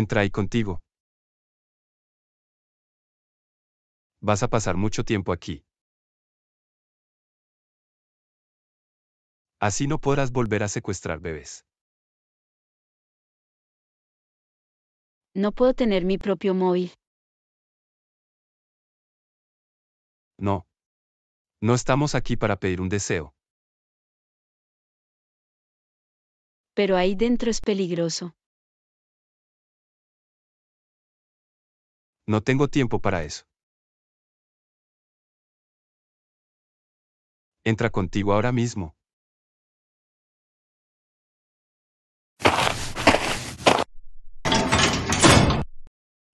Entra ahí contigo. Vas a pasar mucho tiempo aquí. Así no podrás volver a secuestrar bebés. No puedo tener mi propio móvil. No. No estamos aquí para pedir un deseo. Pero ahí dentro es peligroso. No tengo tiempo para eso. Entra contigo ahora mismo.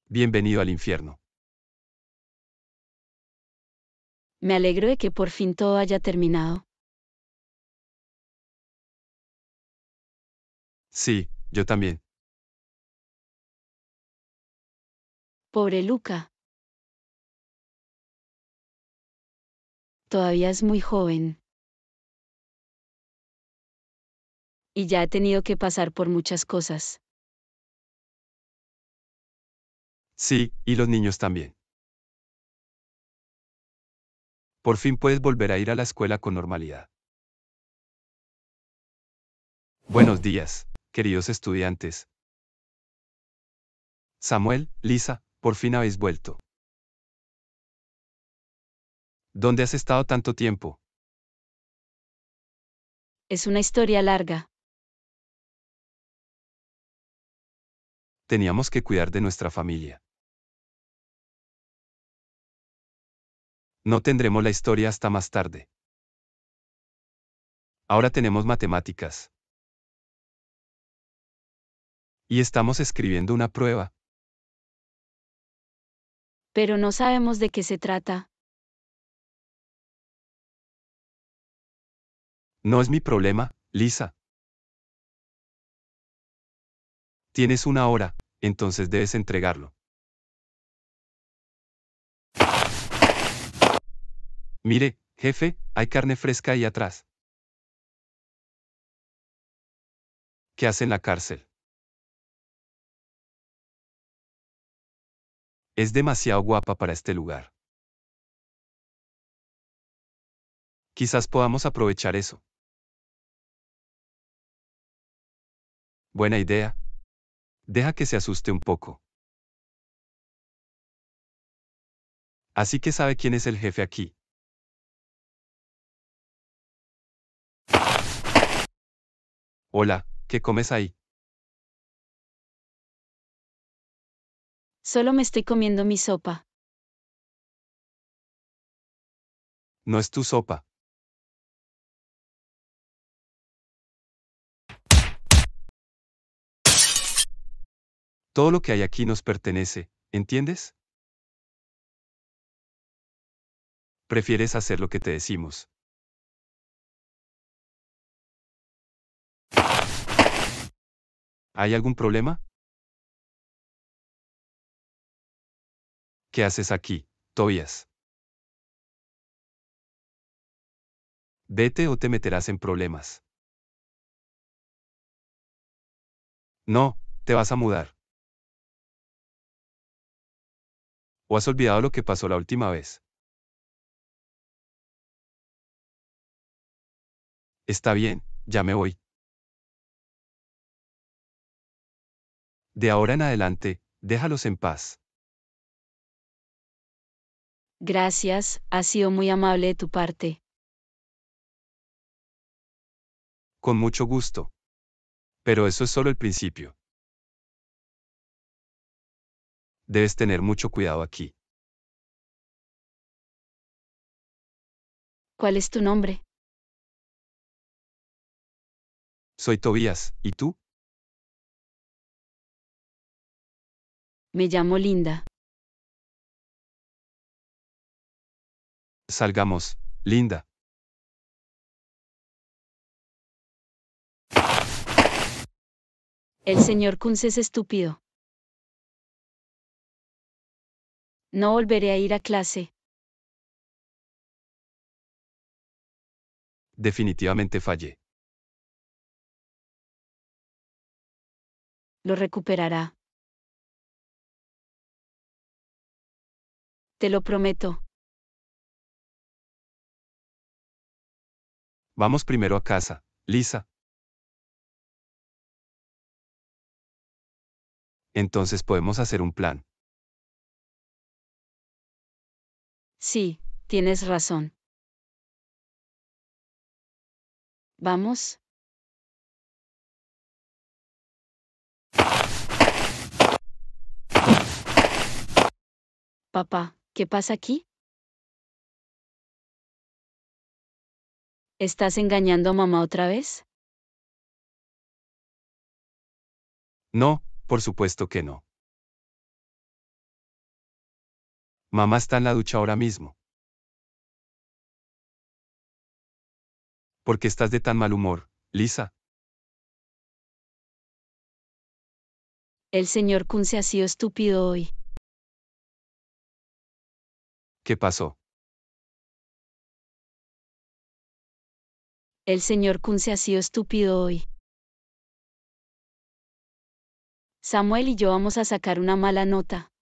Bienvenido al infierno. Me alegro de que por fin todo haya terminado. Sí, yo también. Pobre Luca. Todavía es muy joven. Y ya ha tenido que pasar por muchas cosas. Sí, y los niños también. Por fin puedes volver a ir a la escuela con normalidad. Buenos días, queridos estudiantes. Samuel, Lisa, por fin habéis vuelto. ¿Dónde has estado tanto tiempo? Es una historia larga. Teníamos que cuidar de nuestra familia. No tendremos la historia hasta más tarde. Ahora tenemos matemáticas. Y estamos escribiendo una prueba. Pero no sabemos de qué se trata. No es mi problema, Lisa. Tienes una hora, entonces debes entregarlo. Mire, jefe, hay carne fresca ahí atrás. ¿Qué hace en la cárcel? Es demasiado guapa para este lugar. Quizás podamos aprovechar eso. Buena idea. Deja que se asuste un poco. Así que sabe quién es el jefe aquí. Hola, ¿qué comes ahí? Solo me estoy comiendo mi sopa. No es tu sopa. Todo lo que hay aquí nos pertenece, ¿entiendes? Prefieres hacer lo que te decimos. ¿Hay algún problema? ¿Qué haces aquí, Tobias? Vete o te meterás en problemas. No, te vas a mudar. ¿O has olvidado lo que pasó la última vez? Está bien, ya me voy. De ahora en adelante, déjalos en paz. Gracias, ha sido muy amable de tu parte. Con mucho gusto. Pero eso es solo el principio. Debes tener mucho cuidado aquí. ¿Cuál es tu nombre? Soy Tobías, ¿y tú? Me llamo Linda. Salgamos, linda. El señor Kunz es estúpido. No volveré a ir a clase. Definitivamente fallé. Lo recuperará. Te lo prometo. Vamos primero a casa, Lisa. Entonces podemos hacer un plan. Sí, tienes razón. ¿Vamos? Papá, ¿qué pasa aquí? ¿Estás engañando a mamá otra vez? No, por supuesto que no. Mamá está en la ducha ahora mismo. ¿Por qué estás de tan mal humor, Lisa? El señor Kunze ha sido estúpido hoy. ¿Qué pasó? El señor Kunze ha sido estúpido hoy. Samuel y yo vamos a sacar una mala nota.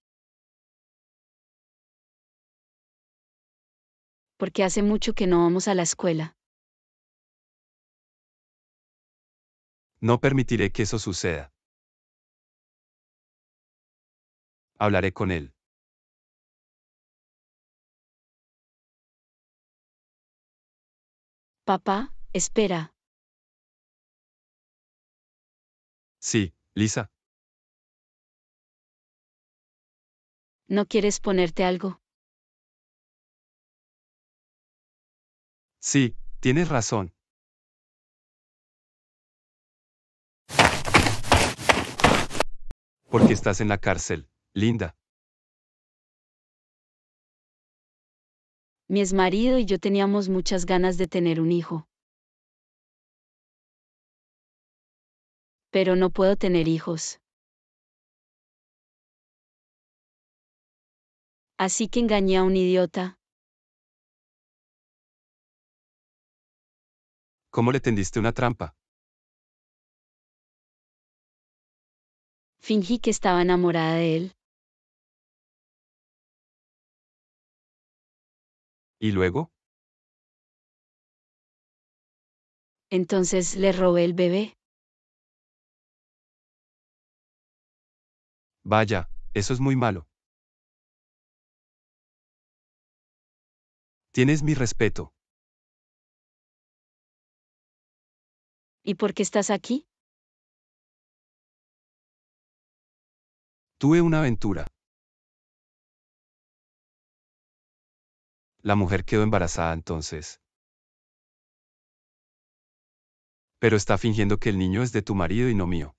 Porque hace mucho que no vamos a la escuela. No permitiré que eso suceda. Hablaré con él. Papá, espera. Sí, Lisa. ¿No quieres ponerte algo? Sí, tienes razón. Porque estás en la cárcel, linda. Mi exmarido y yo teníamos muchas ganas de tener un hijo. Pero no puedo tener hijos. Así que engañé a un idiota. ¿Cómo le tendiste una trampa? Fingí que estaba enamorada de él. ¿Y luego? Entonces le robé el bebé. Vaya, eso es muy malo. Tienes mi respeto. ¿Y por qué estás aquí? Tuve una aventura. La mujer quedó embarazada entonces. Pero está fingiendo que el niño es de tu marido y no mío.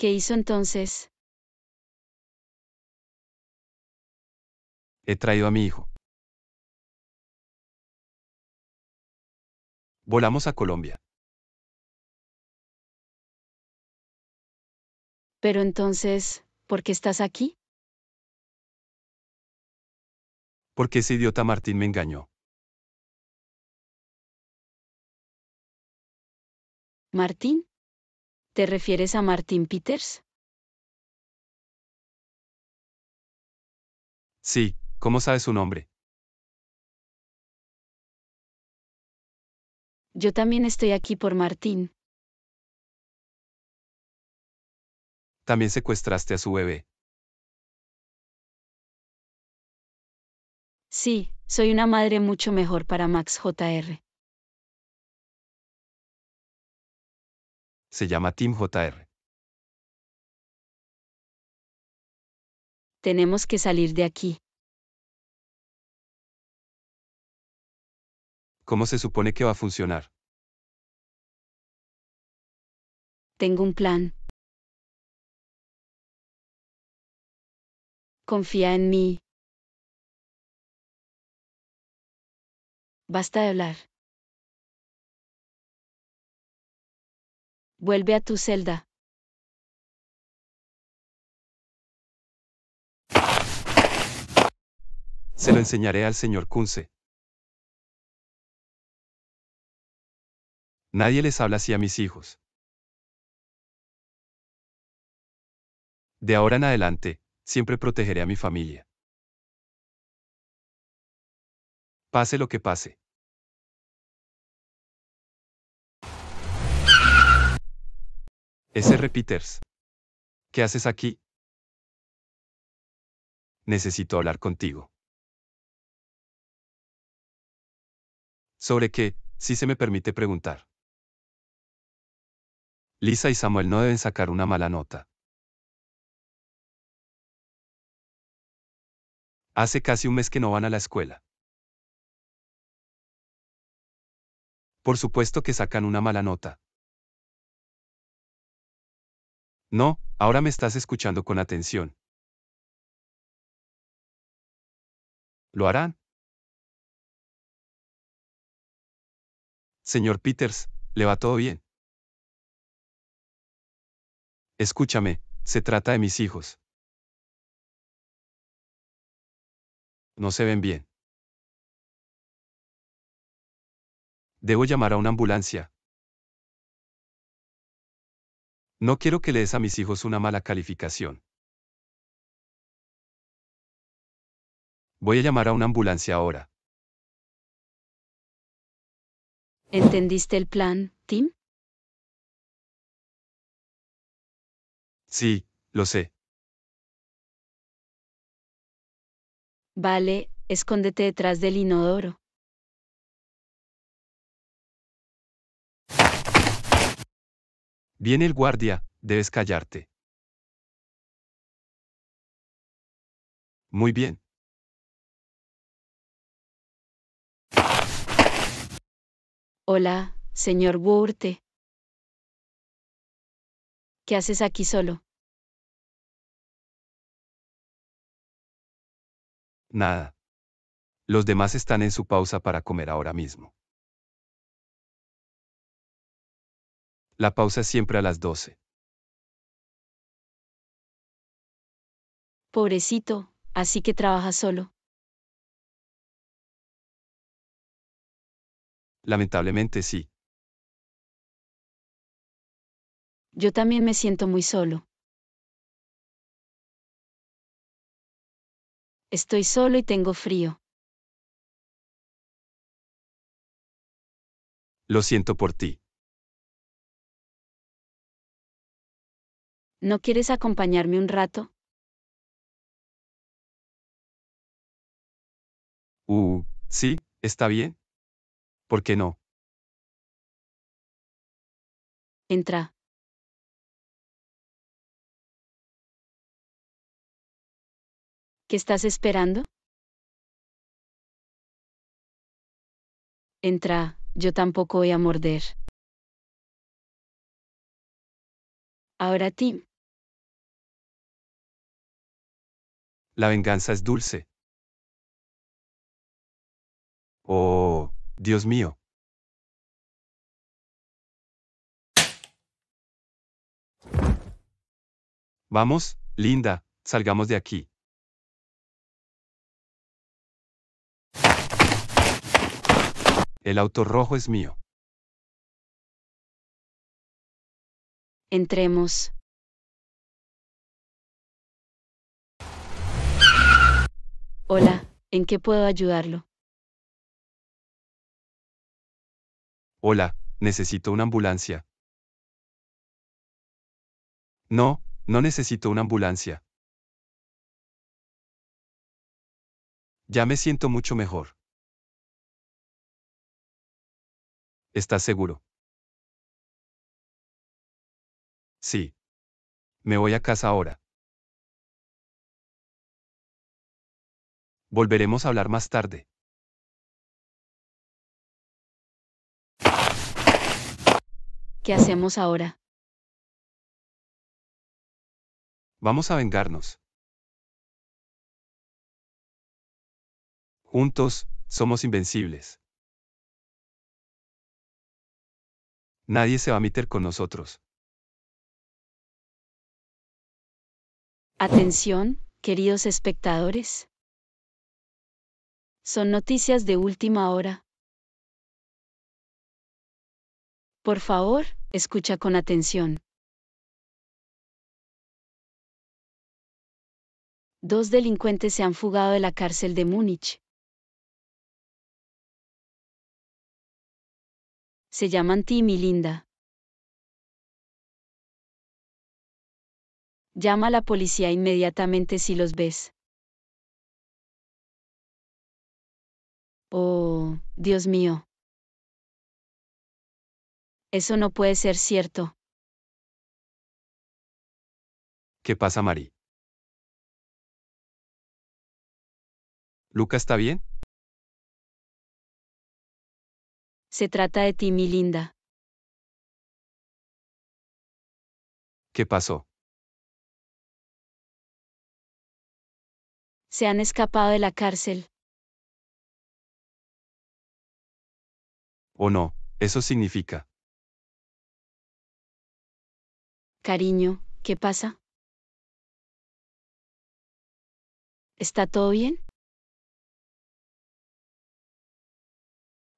¿Qué hizo entonces? He traído a mi hijo. Volamos a Colombia. Pero entonces, ¿por qué estás aquí? Porque ese idiota Martín me engañó. ¿Martín? ¿Te refieres a Martín Peters? Sí, ¿cómo sabes su nombre? Yo también estoy aquí por Martín. También secuestraste a su bebé. Sí, soy una madre mucho mejor para Max Jr. Se llama Tim JR. Tenemos que salir de aquí. ¿Cómo se supone que va a funcionar? Tengo un plan. Confía en mí. Basta de hablar. Vuelve a tu celda. Se lo enseñaré al señor Kunze. Nadie les habla así a mis hijos. De ahora en adelante, siempre protegeré a mi familia. Pase lo que pase. S.R. Peters. ¿Qué haces aquí? Necesito hablar contigo. ¿Sobre qué, si se me permite preguntar? Lisa y Samuel no deben sacar una mala nota. Hace casi un mes que no van a la escuela. Por supuesto que sacan una mala nota. No, ahora me estás escuchando con atención. ¿Lo harán? Señor Peters, ¿le va todo bien? Escúchame, se trata de mis hijos. No se ven bien. Debo llamar a una ambulancia. No quiero que le des a mis hijos una mala calificación. Voy a llamar a una ambulancia ahora. ¿Entendiste el plan, Tim? Sí, lo sé. Vale, escóndete detrás del inodoro. Viene el guardia, debes callarte. Muy bien. Hola, señor Wurte. ¿Qué haces aquí solo? Nada. Los demás están en su pausa para comer ahora mismo. La pausa siempre a las 12. Pobrecito, así que trabaja solo. Lamentablemente sí. Yo también me siento muy solo. Estoy solo y tengo frío. Lo siento por ti. ¿No quieres acompañarme un rato? Uh, sí, está bien. ¿Por qué no? Entra. ¿Qué estás esperando? Entra, yo tampoco voy a morder. Ahora Tim. La venganza es dulce. Oh, Dios mío. Vamos, Linda, salgamos de aquí. El auto rojo es mío. Entremos. Hola, ¿en qué puedo ayudarlo? Hola, necesito una ambulancia. No, no necesito una ambulancia. Ya me siento mucho mejor. ¿Estás seguro? Sí. Me voy a casa ahora. Volveremos a hablar más tarde. ¿Qué hacemos ahora? Vamos a vengarnos. Juntos, somos invencibles. Nadie se va a meter con nosotros. Atención, queridos espectadores. Son noticias de última hora. Por favor, escucha con atención. Dos delincuentes se han fugado de la cárcel de Múnich. Se llaman Tim y Linda. Llama a la policía inmediatamente si los ves. Dios mío. Eso no puede ser cierto. ¿Qué pasa, Mari? ¿Luca está bien? Se trata de ti, mi linda. ¿Qué pasó? Se han escapado de la cárcel. ¿O no? Eso significa. Cariño, ¿qué pasa? ¿Está todo bien?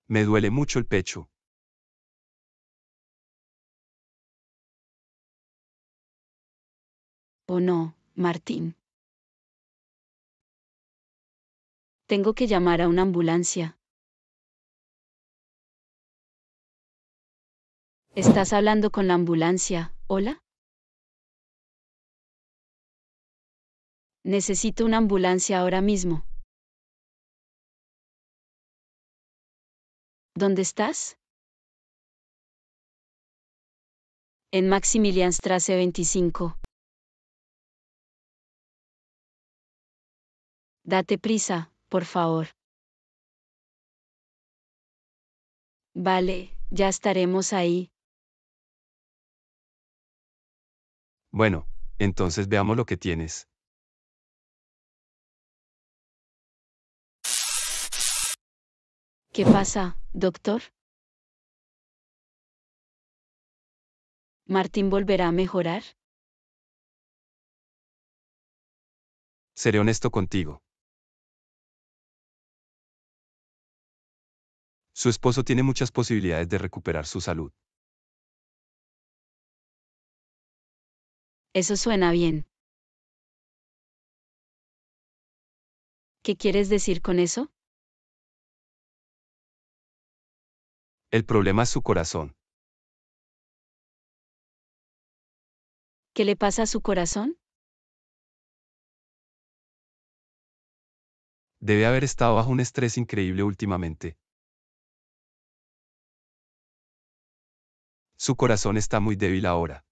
Me duele mucho el pecho. ¿O no, Martín? Tengo que llamar a una ambulancia. Estás hablando con la ambulancia, ¿hola? Necesito una ambulancia ahora mismo. ¿Dónde estás? En Maximilianstraße 25. Date prisa, por favor. Vale, ya estaremos ahí. Bueno, entonces veamos lo que tienes. ¿Qué pasa, doctor? ¿Martín volverá a mejorar? Seré honesto contigo. Su esposo tiene muchas posibilidades de recuperar su salud. Eso suena bien. ¿Qué quieres decir con eso? El problema es su corazón. ¿Qué le pasa a su corazón? Debe haber estado bajo un estrés increíble últimamente. Su corazón está muy débil ahora.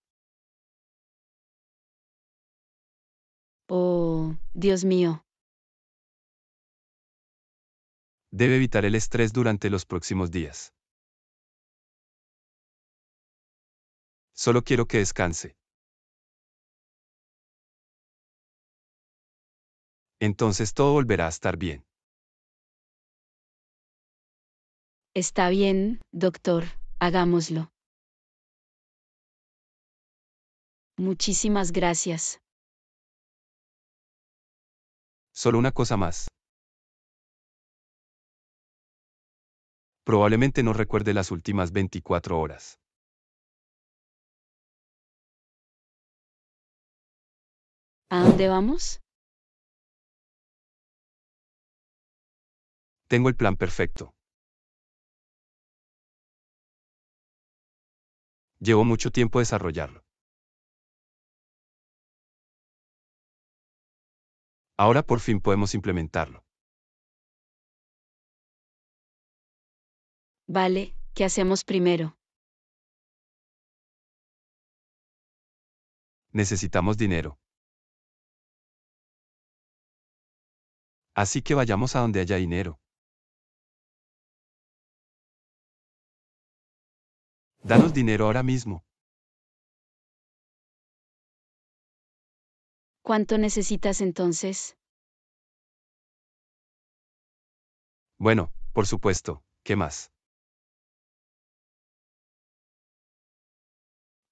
Oh, Dios mío. Debe evitar el estrés durante los próximos días. Solo quiero que descanse. Entonces todo volverá a estar bien. Está bien, doctor, hagámoslo. Muchísimas gracias. Solo una cosa más. Probablemente no recuerde las últimas 24 horas. ¿A dónde vamos? Tengo el plan perfecto. Llevo mucho tiempo desarrollarlo. Ahora por fin podemos implementarlo. Vale, ¿qué hacemos primero? Necesitamos dinero. Así que vayamos a donde haya dinero. Danos dinero ahora mismo. ¿Cuánto necesitas entonces? Bueno, por supuesto, ¿qué más?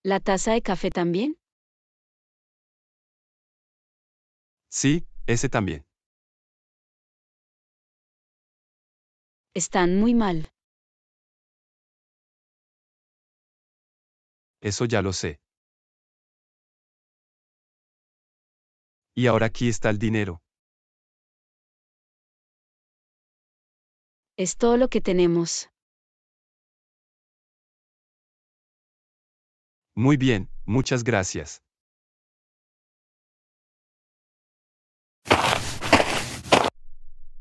¿La taza de café también? Sí, ese también. Están muy mal. Eso ya lo sé. Y ahora aquí está el dinero. Es todo lo que tenemos. Muy bien, muchas gracias.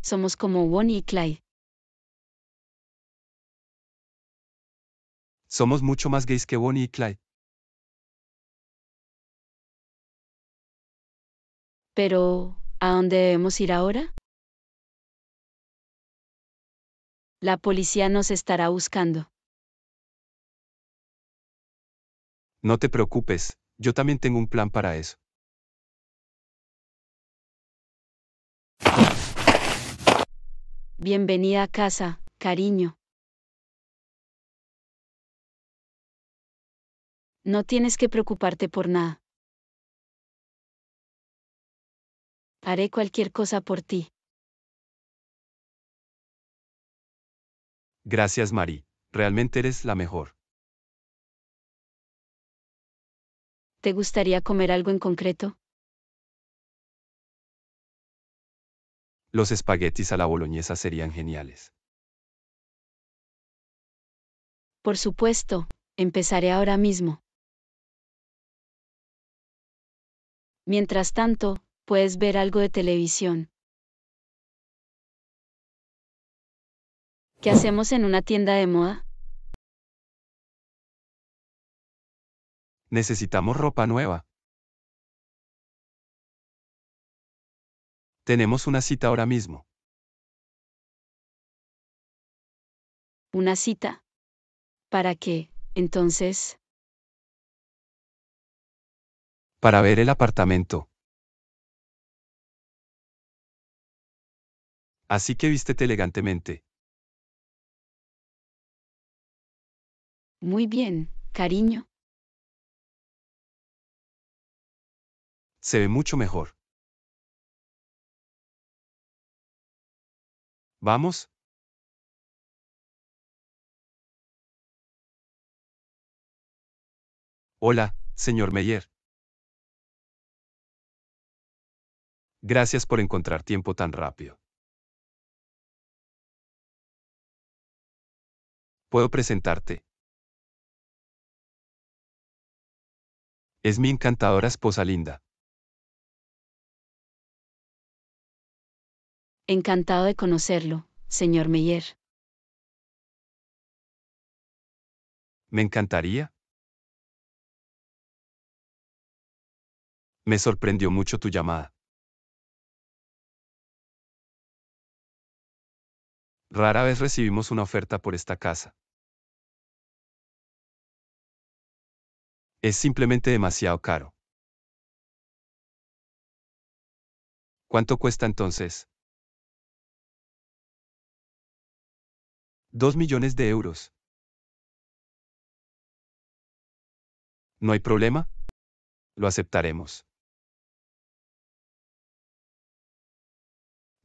Somos como Bonnie y Clyde. Somos mucho más gays que Bonnie y Clyde. Pero, ¿a dónde debemos ir ahora? La policía nos estará buscando. No te preocupes, yo también tengo un plan para eso. Bienvenida a casa, cariño. No tienes que preocuparte por nada. Haré cualquier cosa por ti. Gracias, Mari. Realmente eres la mejor. ¿Te gustaría comer algo en concreto? Los espaguetis a la boloñesa serían geniales. Por supuesto, empezaré ahora mismo. Mientras tanto, puedes ver algo de televisión. ¿Qué hacemos en una tienda de moda? Necesitamos ropa nueva. Tenemos una cita ahora mismo. ¿Una cita? ¿Para qué, entonces? Para ver el apartamento. Así que vístete elegantemente. Muy bien, cariño. Se ve mucho mejor. ¿Vamos? Hola, señor Meyer. Gracias por encontrar tiempo tan rápido. ¿Puedo presentarte? Es mi encantadora esposa linda. Encantado de conocerlo, señor Meyer. Me encantaría. Me sorprendió mucho tu llamada. Rara vez recibimos una oferta por esta casa. Es simplemente demasiado caro. ¿Cuánto cuesta entonces? Dos millones de euros. No hay problema. Lo aceptaremos.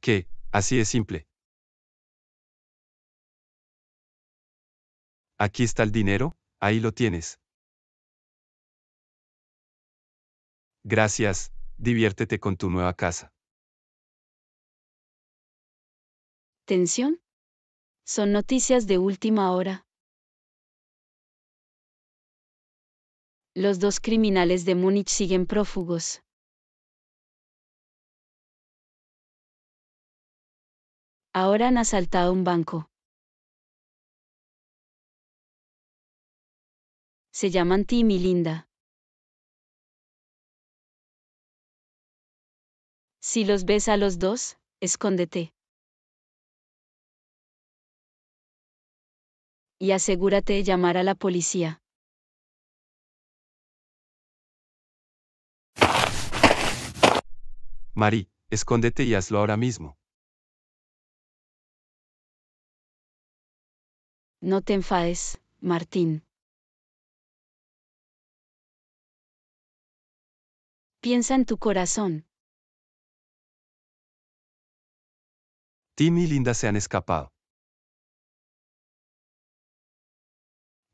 ¿Qué? Así de simple. Aquí está el dinero, ahí lo tienes. Gracias, diviértete con tu nueva casa. ¿Tensión? Son noticias de última hora. Los dos criminales de Múnich siguen prófugos. Ahora han asaltado un banco. Se llaman Tim y Linda. Si los ves a los dos, escóndete. Y asegúrate de llamar a la policía. Mari, escóndete y hazlo ahora mismo. No te enfades, Martín. Piensa en tu corazón. Tim y Linda se han escapado.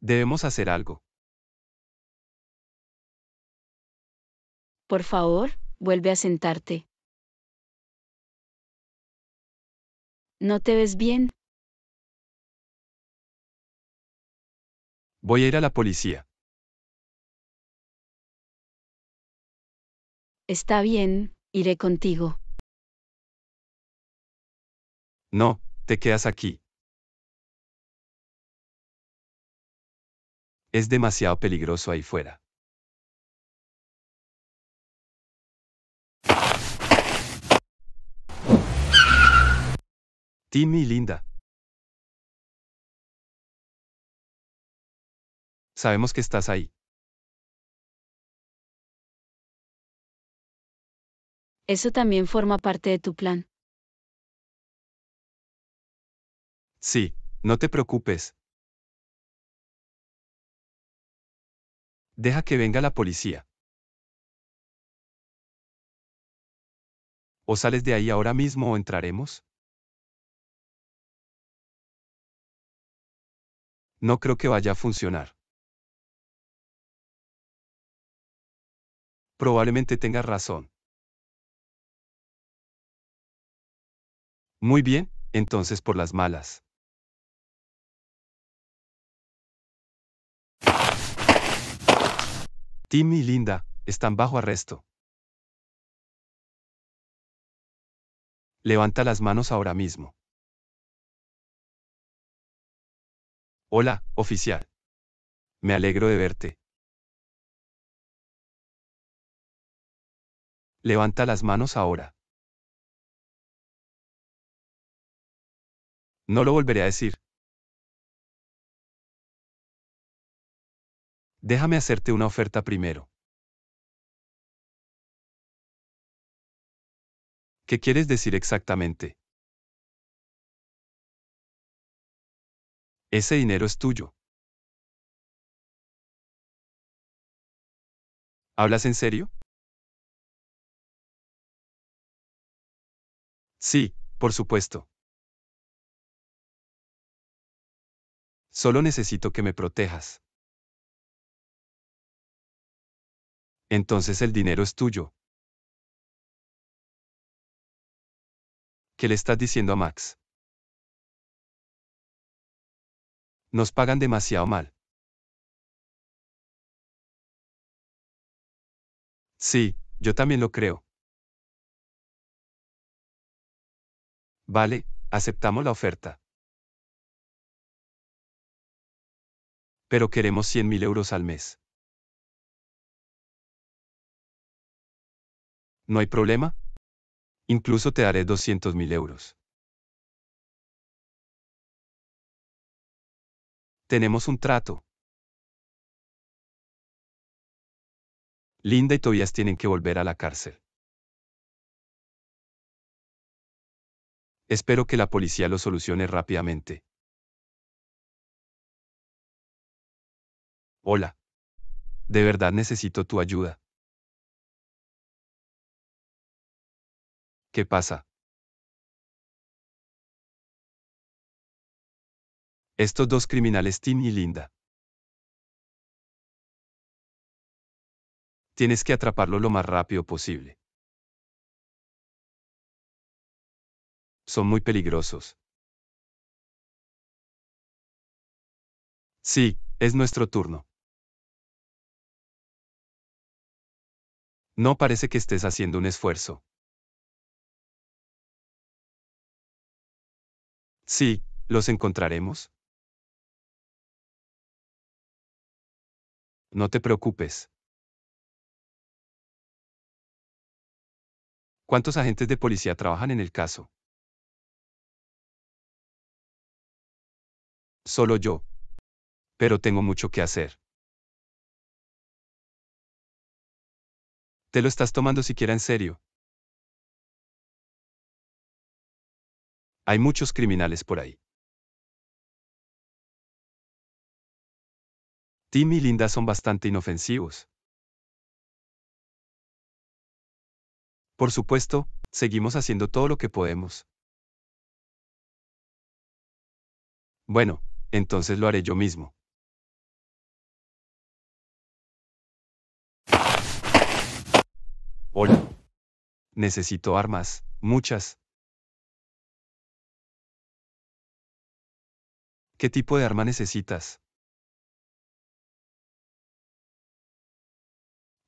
Debemos hacer algo. Por favor, Vuelve a sentarte. ¿No te ves bien? Voy a ir a la policía. Está bien, iré contigo. No, te quedas aquí. Es demasiado peligroso ahí fuera. Timmy linda. Sabemos que estás ahí. Eso también forma parte de tu plan. Sí, no te preocupes. Deja que venga la policía. O sales de ahí ahora mismo o entraremos. No creo que vaya a funcionar. Probablemente tengas razón. Muy bien, entonces por las malas. Tim y Linda están bajo arresto. Levanta las manos ahora mismo. Hola, oficial. Me alegro de verte. Levanta las manos ahora. No lo volveré a decir. Déjame hacerte una oferta primero. ¿Qué quieres decir exactamente? Ese dinero es tuyo. ¿Hablas en serio? Sí, por supuesto. Solo necesito que me protejas. Entonces el dinero es tuyo. ¿Qué le estás diciendo a Max? Nos pagan demasiado mal. Sí, yo también lo creo. Vale, aceptamos la oferta. Pero queremos 100.000 euros al mes. No hay problema. Incluso te daré 200.000 euros. Tenemos un trato. Linda y Tobias tienen que volver a la cárcel. Espero que la policía lo solucione rápidamente. Hola. De verdad necesito tu ayuda. ¿Qué pasa? Estos dos criminales Tim y Linda. Tienes que atraparlo lo más rápido posible. Son muy peligrosos. Sí, es nuestro turno. No parece que estés haciendo un esfuerzo. Sí, ¿los encontraremos? No te preocupes. ¿Cuántos agentes de policía trabajan en el caso? Solo yo. Pero tengo mucho que hacer. ¿Te lo estás tomando siquiera en serio? Hay muchos criminales por ahí. Tim y Linda son bastante inofensivos. Por supuesto, seguimos haciendo todo lo que podemos. Bueno, entonces lo haré yo mismo. Hola. Necesito armas, muchas. ¿Qué tipo de arma necesitas?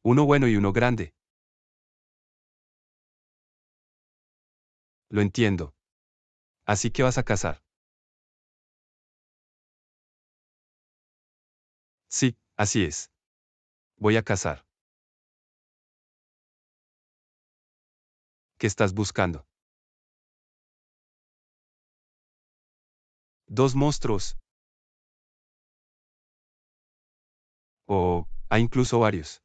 Uno bueno y uno grande. Lo entiendo. Así que vas a cazar. Sí, así es. Voy a cazar. ¿Qué estás buscando? Dos monstruos. O, hay incluso varios.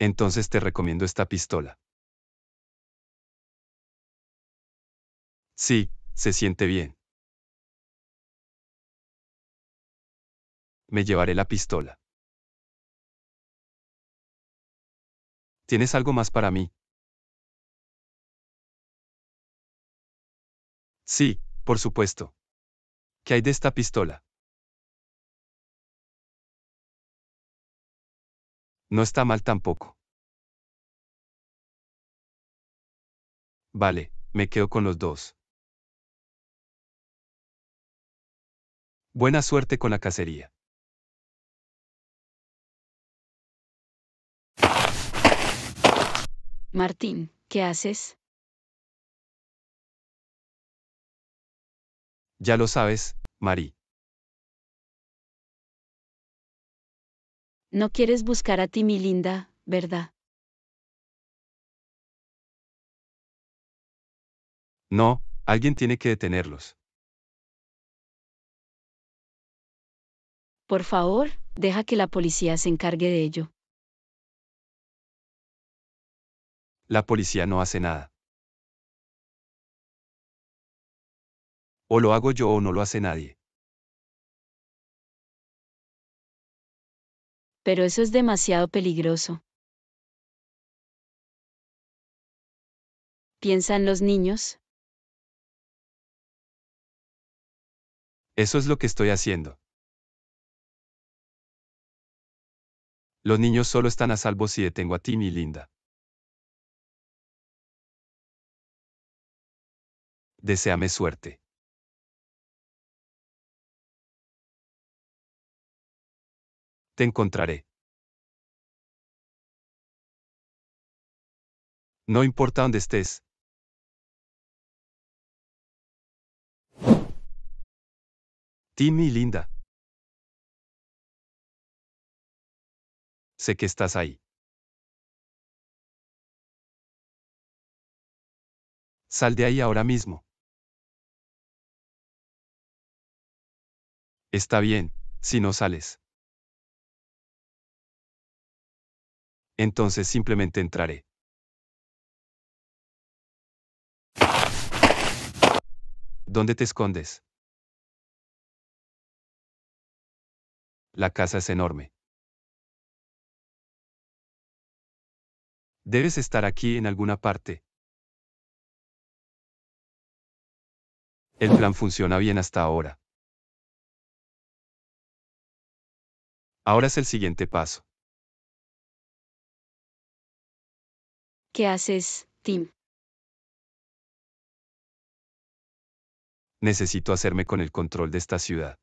Entonces te recomiendo esta pistola. Sí, se siente bien. Me llevaré la pistola. ¿Tienes algo más para mí? Sí, por supuesto. ¿Qué hay de esta pistola? No está mal tampoco. Vale, me quedo con los dos. Buena suerte con la cacería. Martín, ¿qué haces? Ya lo sabes, Mari. No quieres buscar a ti, mi linda, ¿verdad? No, alguien tiene que detenerlos. Por favor, deja que la policía se encargue de ello. La policía no hace nada. O lo hago yo o no lo hace nadie. Pero eso es demasiado peligroso. ¿Piensa en los niños? Eso es lo que estoy haciendo. Los niños solo están a salvo si detengo a ti, mi linda. Deseame suerte. Te encontraré. No importa dónde estés. Timmy linda. Sé que estás ahí. Sal de ahí ahora mismo. Está bien, si no sales. Entonces simplemente entraré. ¿Dónde te escondes? La casa es enorme. Debes estar aquí en alguna parte. El plan funciona bien hasta ahora. Ahora es el siguiente paso. ¿Qué haces, Tim? Necesito hacerme con el control de esta ciudad.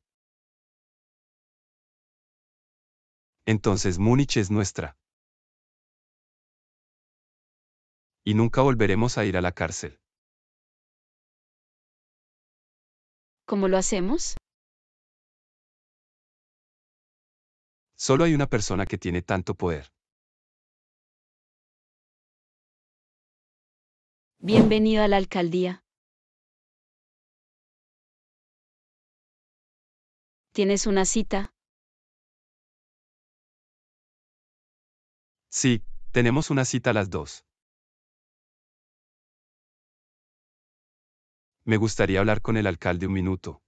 Entonces Múnich es nuestra. Y nunca volveremos a ir a la cárcel. ¿Cómo lo hacemos? Solo hay una persona que tiene tanto poder. Bienvenido a la alcaldía. ¿Tienes una cita? Sí, tenemos una cita a las dos. Me gustaría hablar con el alcalde un minuto.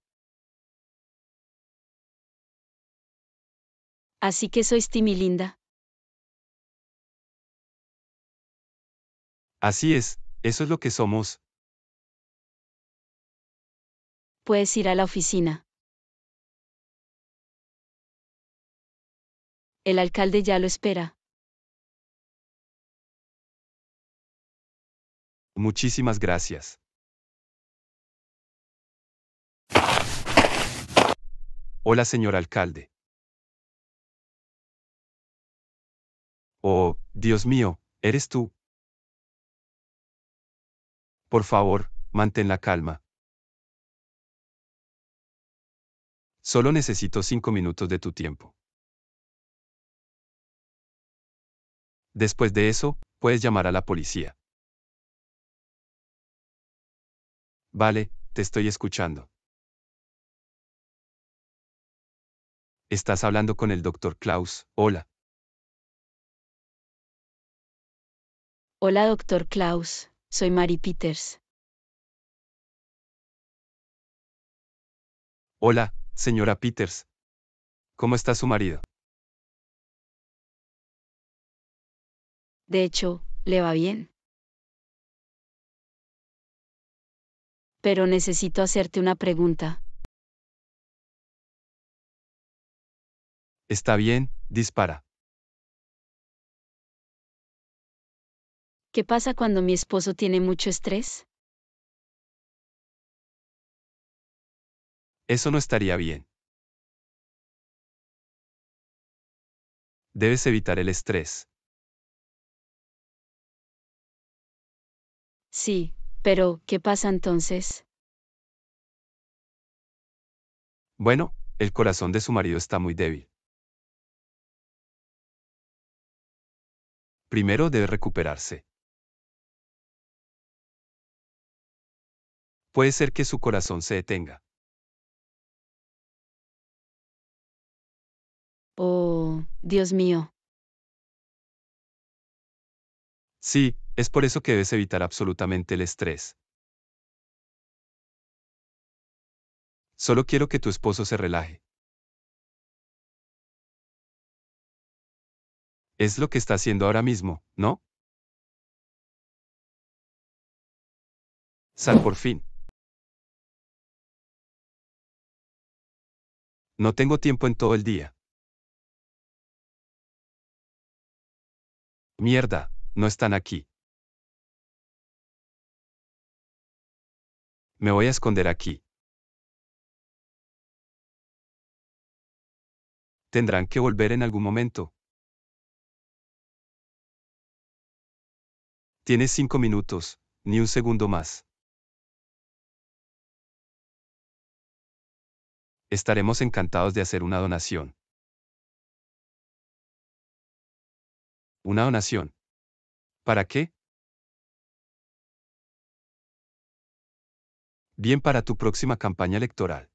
Así que sois Timmy linda. Así es, eso es lo que somos. Puedes ir a la oficina. El alcalde ya lo espera. Muchísimas gracias. Hola, señor alcalde. Oh, Dios mío, ¿eres tú? Por favor, mantén la calma. Solo necesito cinco minutos de tu tiempo. Después de eso, puedes llamar a la policía. Vale, te estoy escuchando. Estás hablando con el doctor Klaus. Hola. Hola, doctor Klaus. Soy Mary Peters. Hola, señora Peters. ¿Cómo está su marido? De hecho, le va bien. Pero necesito hacerte una pregunta. Está bien, dispara. ¿Qué pasa cuando mi esposo tiene mucho estrés? Eso no estaría bien. Debes evitar el estrés. Sí, pero ¿qué pasa entonces? Bueno, el corazón de su marido está muy débil. Primero debe recuperarse. Puede ser que su corazón se detenga. Oh, Dios mío. Sí, es por eso que debes evitar absolutamente el estrés. Solo quiero que tu esposo se relaje. Es lo que está haciendo ahora mismo, ¿no? Sal por fin. No tengo tiempo en todo el día. Mierda, no están aquí. Me voy a esconder aquí. Tendrán que volver en algún momento. Tienes cinco minutos, ni un segundo más. Estaremos encantados de hacer una donación. ¿Una donación? ¿Para qué? Bien para tu próxima campaña electoral.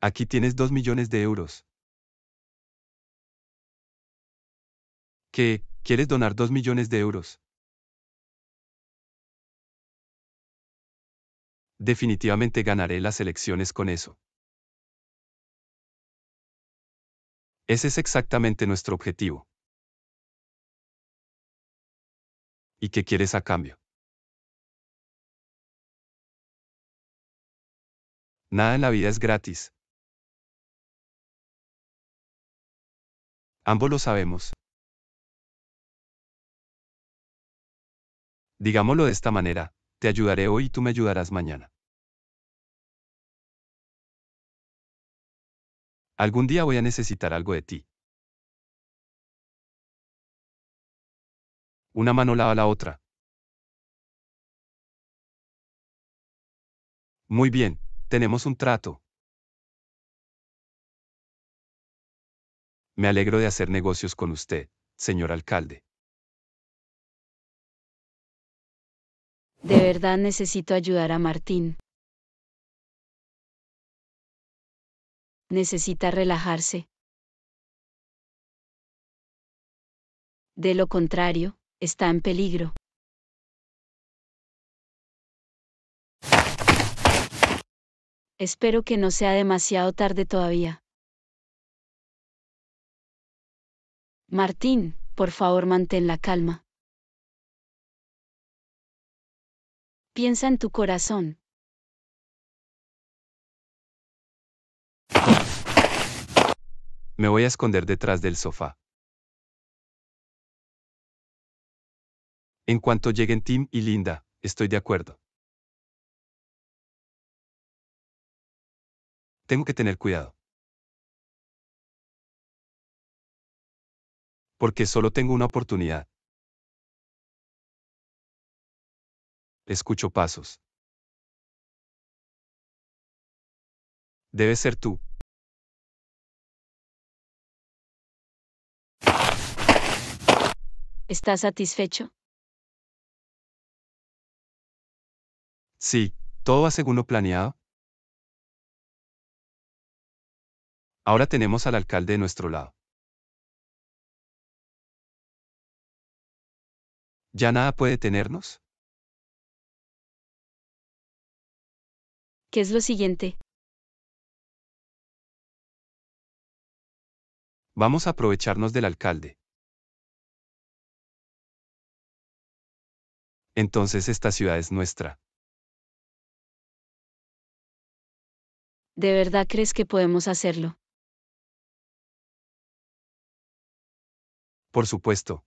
Aquí tienes dos millones de euros. ¿Qué? ¿Quieres donar dos millones de euros? Definitivamente ganaré las elecciones con eso. Ese es exactamente nuestro objetivo. ¿Y qué quieres a cambio? Nada en la vida es gratis. Ambos lo sabemos. Digámoslo de esta manera, te ayudaré hoy y tú me ayudarás mañana. Algún día voy a necesitar algo de ti. Una mano lava la otra. Muy bien, tenemos un trato. Me alegro de hacer negocios con usted, señor alcalde. De verdad necesito ayudar a Martín. Necesita relajarse. De lo contrario, está en peligro. Espero que no sea demasiado tarde todavía. Martín, por favor mantén la calma. Piensa en tu corazón. Me voy a esconder detrás del sofá. En cuanto lleguen Tim y Linda, estoy de acuerdo. Tengo que tener cuidado. Porque solo tengo una oportunidad. Escucho pasos. Debe ser tú. ¿Estás satisfecho? Sí, todo va según lo planeado. Ahora tenemos al alcalde de nuestro lado. ¿Ya nada puede detenernos? ¿Qué es lo siguiente? Vamos a aprovecharnos del alcalde. Entonces esta ciudad es nuestra. ¿De verdad crees que podemos hacerlo? Por supuesto.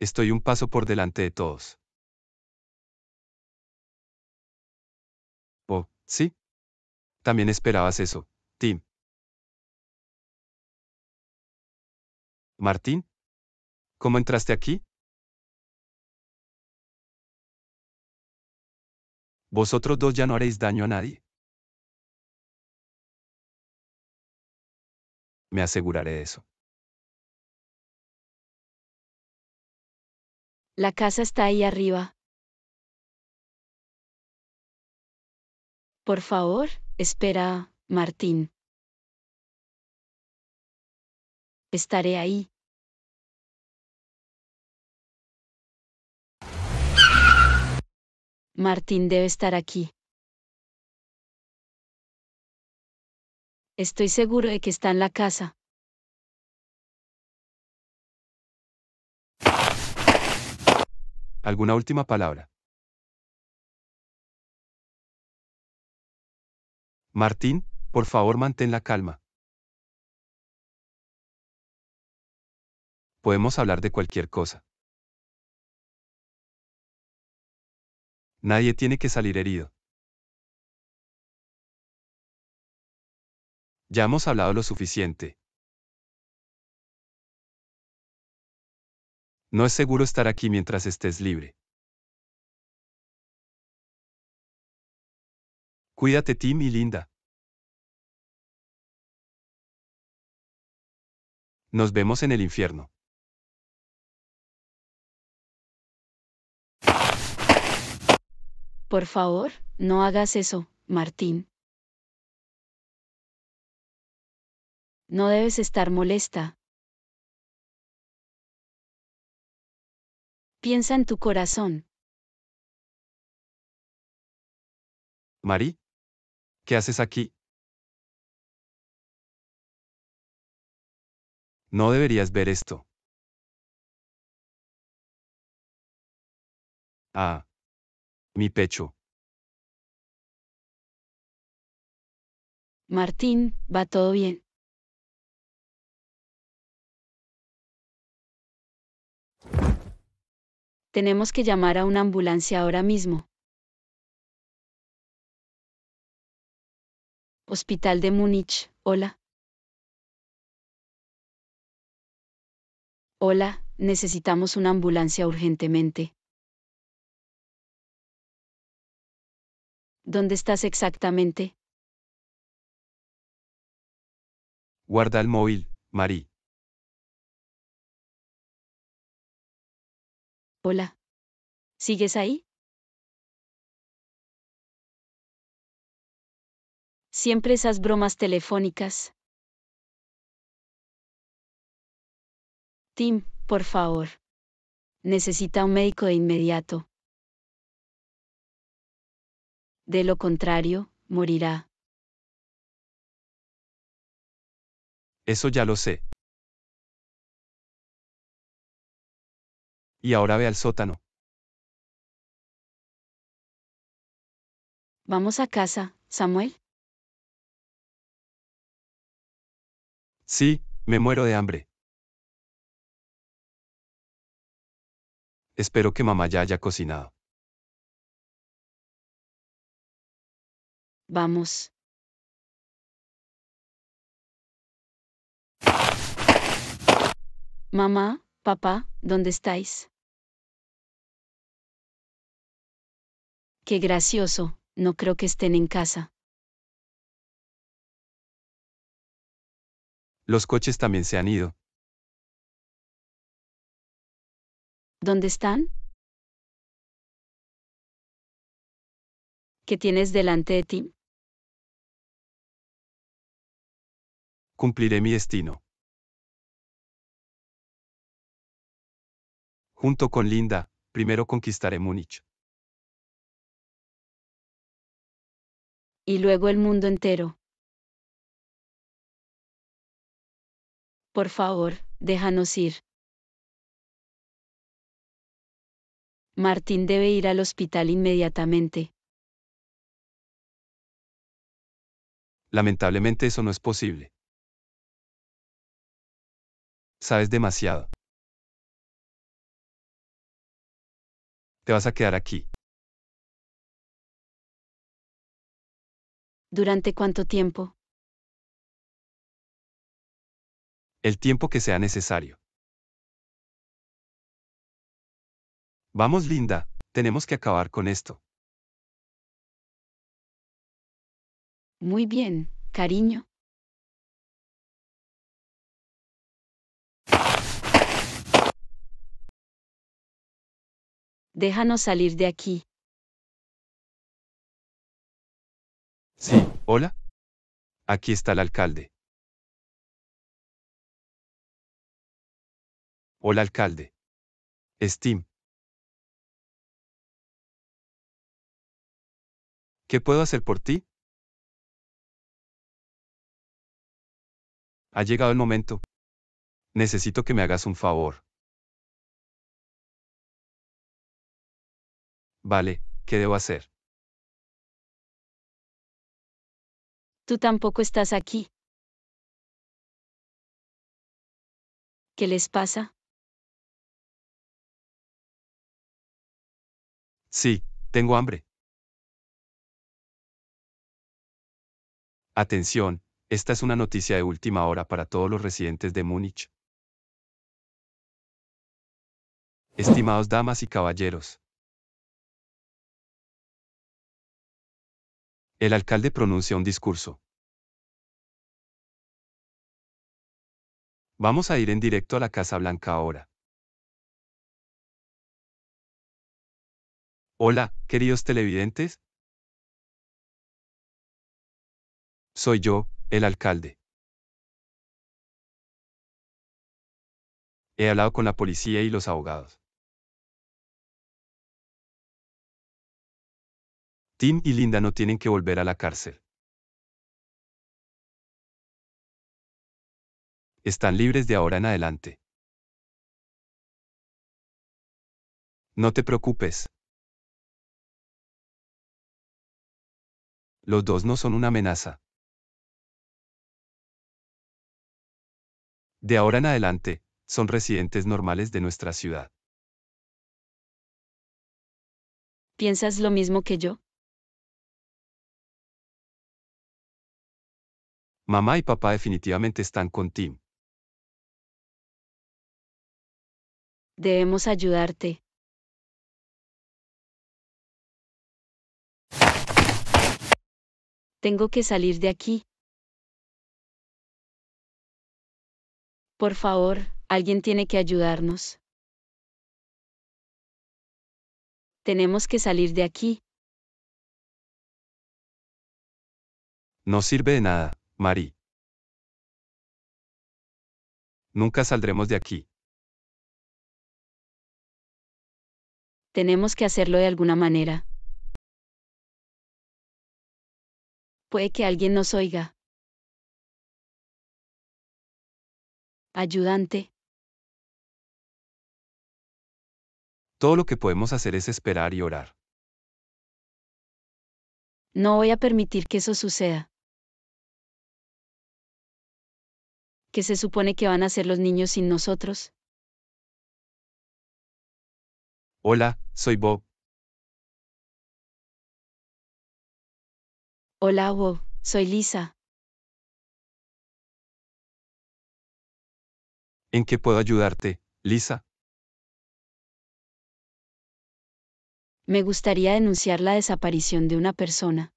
Estoy un paso por delante de todos. Sí. También esperabas eso, Tim. Martín, ¿cómo entraste aquí? Vosotros dos ya no haréis daño a nadie. Me aseguraré de eso. La casa está ahí arriba. Por favor, espera, Martín. Estaré ahí. Martín debe estar aquí. Estoy seguro de que está en la casa. ¿Alguna última palabra? Martín, por favor mantén la calma. Podemos hablar de cualquier cosa. Nadie tiene que salir herido. Ya hemos hablado lo suficiente. No es seguro estar aquí mientras estés libre. Cuídate Tim y Linda. Nos vemos en el infierno. Por favor, no hagas eso, Martín. No debes estar molesta. Piensa en tu corazón. Mari, ¿qué haces aquí? No deberías ver esto. Ah. Mi pecho. Martín, va todo bien. Tenemos que llamar a una ambulancia ahora mismo. Hospital de Múnich, hola. Hola, necesitamos una ambulancia urgentemente. ¿Dónde estás exactamente? Guarda el móvil, Mari. Hola. ¿Sigues ahí? Siempre esas bromas telefónicas. Tim, por favor. Necesita un médico de inmediato. De lo contrario, morirá. Eso ya lo sé. Y ahora ve al sótano. Vamos a casa, Samuel. Sí, me muero de hambre. Espero que mamá ya haya cocinado. Vamos. Mamá, papá, ¿dónde estáis? Qué gracioso, no creo que estén en casa. Los coches también se han ido. ¿Dónde están? ¿Qué tienes delante de ti? Cumpliré mi destino. Junto con Linda, primero conquistaré Múnich. Y luego el mundo entero. Por favor, déjanos ir. Martín debe ir al hospital inmediatamente. Lamentablemente eso no es posible. Sabes demasiado. Te vas a quedar aquí. ¿Durante cuánto tiempo? El tiempo que sea necesario. Vamos, Linda, tenemos que acabar con esto. Muy bien, cariño. Déjanos salir de aquí. Sí, hola. Aquí está el alcalde. Hola, alcalde. Steam. ¿Qué puedo hacer por ti? Ha llegado el momento. Necesito que me hagas un favor. Vale, ¿qué debo hacer? Tú tampoco estás aquí. ¿Qué les pasa? Sí, tengo hambre. Atención, esta es una noticia de última hora para todos los residentes de Múnich. Estimados damas y caballeros. El alcalde pronuncia un discurso. Vamos a ir en directo a la Casa Blanca ahora. Hola, queridos televidentes. Soy yo, el alcalde. He hablado con la policía y los abogados. Tim y Linda no tienen que volver a la cárcel. Están libres de ahora en adelante. No te preocupes. Los dos no son una amenaza. De ahora en adelante, son residentes normales de nuestra ciudad. ¿Piensas lo mismo que yo? Mamá y papá definitivamente están con Tim. Debemos ayudarte. Tengo que salir de aquí. Por favor, alguien tiene que ayudarnos. Tenemos que salir de aquí. No sirve de nada, Mari. Nunca saldremos de aquí. Tenemos que hacerlo de alguna manera. Puede que alguien nos oiga. Ayudante. Todo lo que podemos hacer es esperar y orar. No voy a permitir que eso suceda. ¿Qué se supone que van a hacer los niños sin nosotros? Hola, soy Bob. Hola, Bob. Soy Lisa. ¿En qué puedo ayudarte, Lisa? Me gustaría denunciar la desaparición de una persona.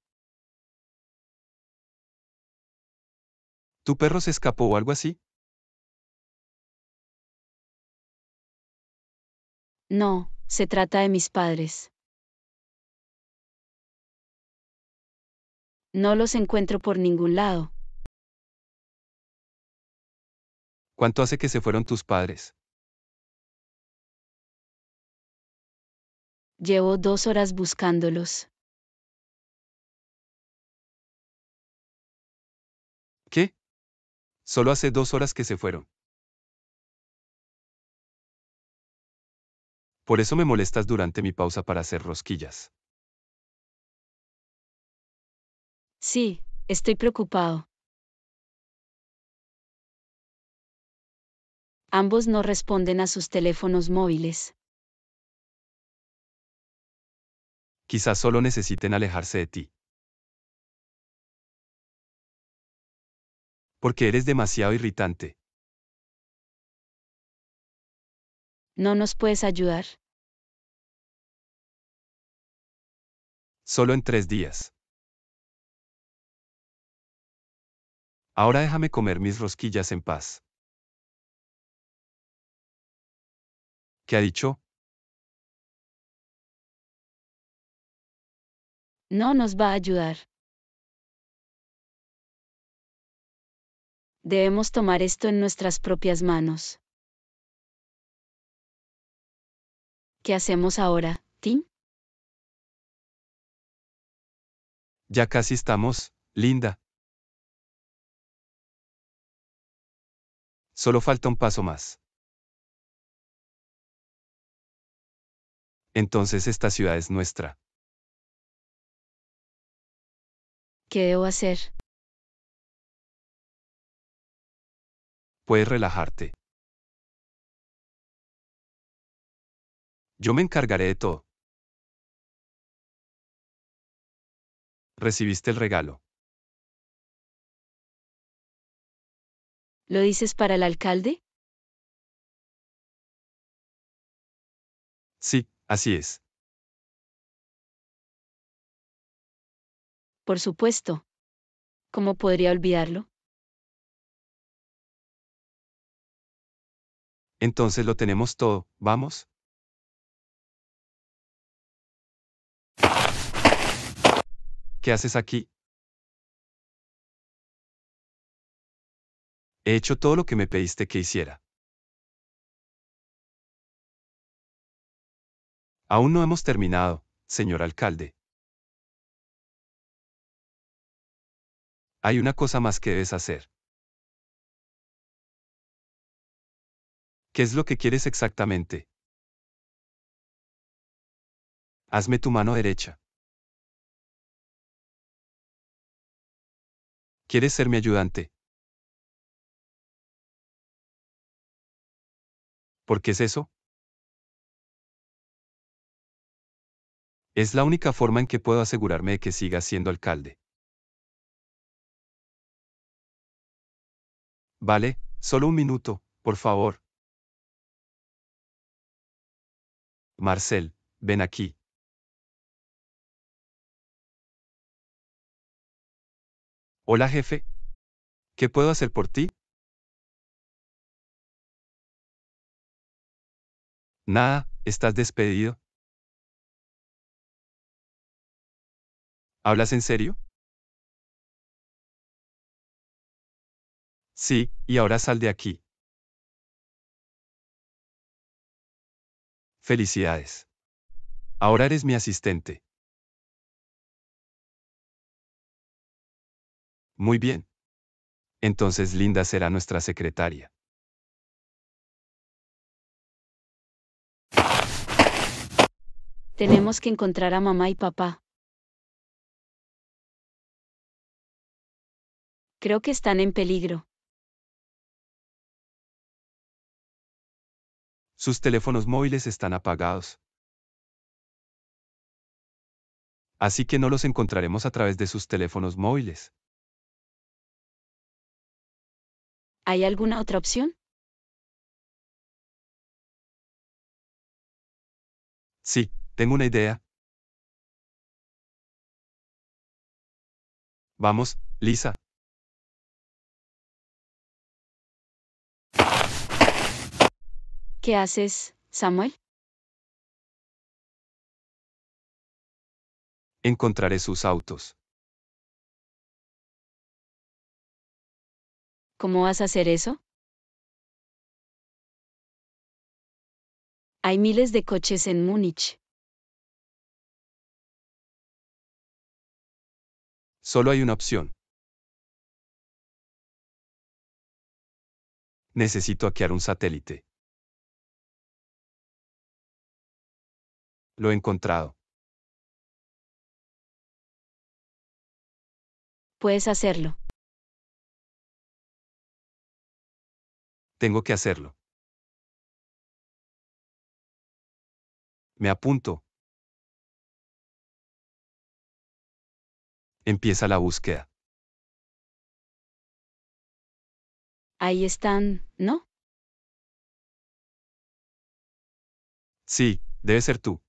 ¿Tu perro se escapó o algo así? No, se trata de mis padres. No los encuentro por ningún lado. ¿Cuánto hace que se fueron tus padres? Llevo dos horas buscándolos. ¿Qué? Solo hace dos horas que se fueron. Por eso me molestas durante mi pausa para hacer rosquillas. Sí, estoy preocupado. Ambos no responden a sus teléfonos móviles. Quizás solo necesiten alejarse de ti. Porque eres demasiado irritante. ¿No nos puedes ayudar? Solo en tres días. Ahora déjame comer mis rosquillas en paz. ¿Qué ha dicho? No nos va a ayudar. Debemos tomar esto en nuestras propias manos. ¿Qué hacemos ahora, Tim? Ya casi estamos, linda. Solo falta un paso más. Entonces esta ciudad es nuestra. ¿Qué debo hacer? Puedes relajarte. Yo me encargaré de todo. Recibiste el regalo. ¿Lo dices para el alcalde? Sí, así es. Por supuesto. ¿Cómo podría olvidarlo? Entonces lo tenemos todo, ¿vamos? ¿Qué haces aquí? He hecho todo lo que me pediste que hiciera. Aún no hemos terminado, señor alcalde. Hay una cosa más que debes hacer. ¿Qué es lo que quieres exactamente? Hazme tu mano derecha. ¿Quieres ser mi ayudante? ¿Por qué es eso? Es la única forma en que puedo asegurarme de que sigas siendo alcalde. Vale, solo un minuto, por favor. Marcel, ven aquí. Hola jefe. ¿Qué puedo hacer por ti? Nada, estás despedido. ¿Hablas en serio? Sí, y ahora sal de aquí. Felicidades. Ahora eres mi asistente. Muy bien. Entonces Linda será nuestra secretaria. Tenemos que encontrar a mamá y papá. Creo que están en peligro. Sus teléfonos móviles están apagados. Así que no los encontraremos a través de sus teléfonos móviles. ¿Hay alguna otra opción? Sí, tengo una idea. Vamos, Lisa. ¿Qué haces, Samuel? Encontraré sus autos. ¿Cómo vas a hacer eso? Hay miles de coches en Múnich. Solo hay una opción. Necesito hackear un satélite. Lo he encontrado. Puedes hacerlo. Tengo que hacerlo. Me apunto. Empieza la búsqueda. Ahí están, ¿no? Sí, debe ser tú.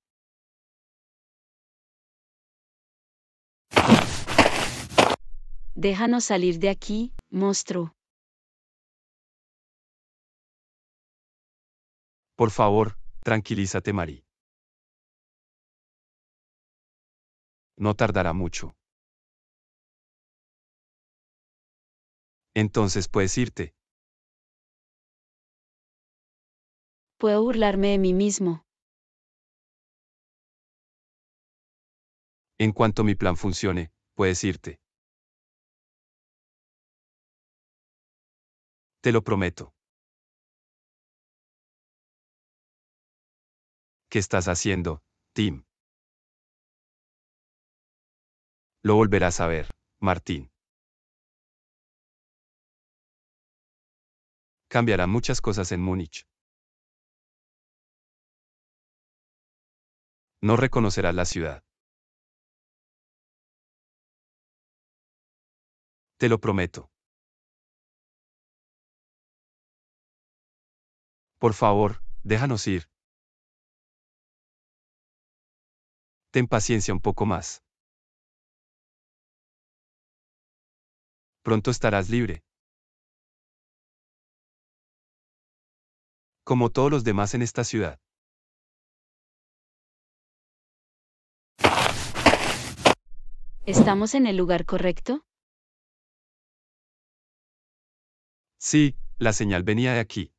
Déjanos salir de aquí, monstruo. Por favor, tranquilízate, Mari. No tardará mucho. Entonces puedes irte. Puedo burlarme de mí mismo. En cuanto mi plan funcione, puedes irte. Te lo prometo. ¿Qué estás haciendo, Tim? Lo volverás a ver, Martín. Cambiarán muchas cosas en Múnich. No reconocerás la ciudad. Te lo prometo. Por favor, déjanos ir. Ten paciencia un poco más. Pronto estarás libre. Como todos los demás en esta ciudad. ¿Estamos en el lugar correcto? Sí, la señal venía de aquí.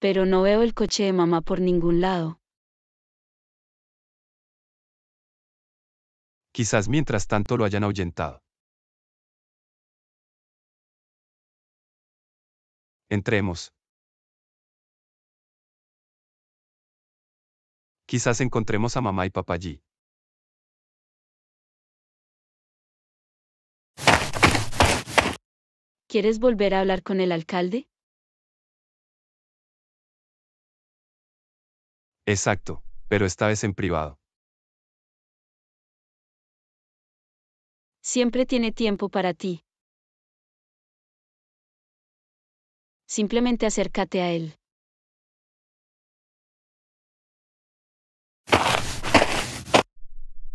Pero no veo el coche de mamá por ningún lado. Quizás mientras tanto lo hayan ahuyentado. Entremos. Quizás encontremos a mamá y papá allí. ¿Quieres volver a hablar con el alcalde? Exacto, pero esta vez en privado. Siempre tiene tiempo para ti. Simplemente acércate a él.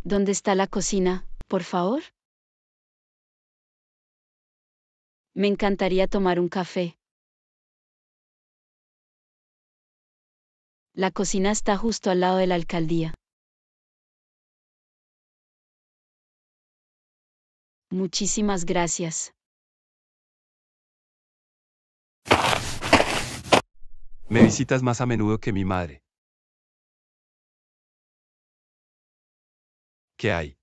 ¿Dónde está la cocina, por favor? Me encantaría tomar un café. La cocina está justo al lado de la alcaldía. Muchísimas gracias. Me visitas más a menudo que mi madre. ¿Qué hay?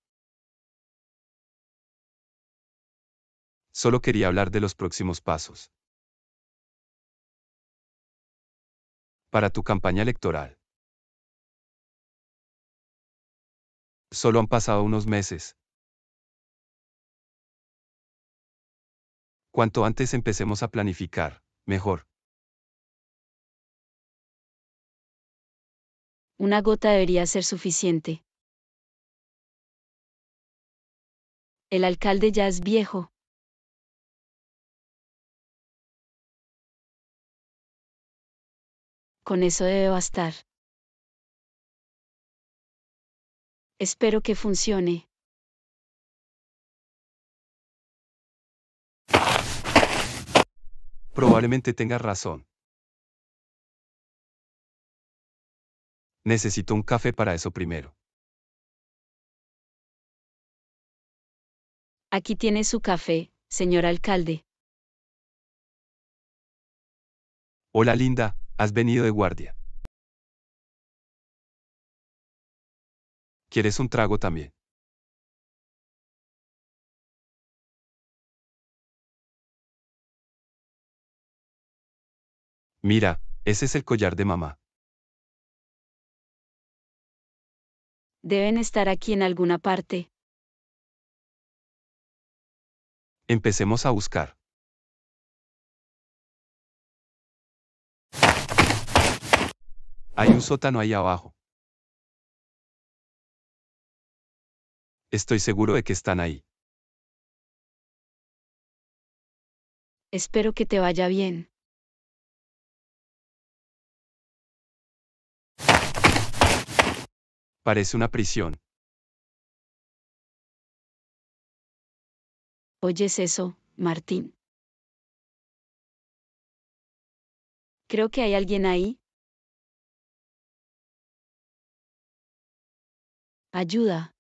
Solo quería hablar de los próximos pasos. Para tu campaña electoral. Solo han pasado unos meses. Cuanto antes empecemos a planificar, mejor. Una gota debería ser suficiente. El alcalde ya es viejo. Con eso debe bastar. Espero que funcione. Probablemente tengas razón. Necesito un café para eso primero. Aquí tiene su café, señor alcalde. Hola linda, has venido de guardia. ¿Quieres un trago también? Mira, ese es el collar de mamá. Deben estar aquí en alguna parte. Empecemos a buscar. Hay un sótano ahí abajo. Estoy seguro de que están ahí. Espero que te vaya bien. Parece una prisión. ¿Oyes eso, Martín? Creo que hay alguien ahí. Ayuda.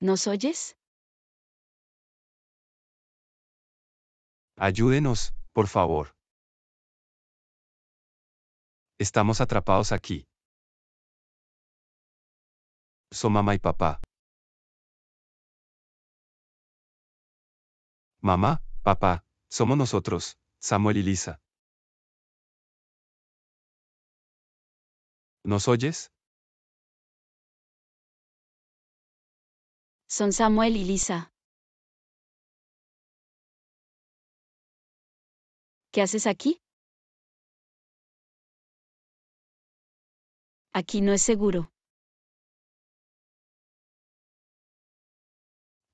¿Nos oyes? Ayúdenos, por favor. Estamos atrapados aquí. Son mamá y papá. Mamá, papá, somos nosotros, Samuel y Lisa. ¿Nos oyes? Son Samuel y Lisa. ¿Qué haces aquí? Aquí no es seguro.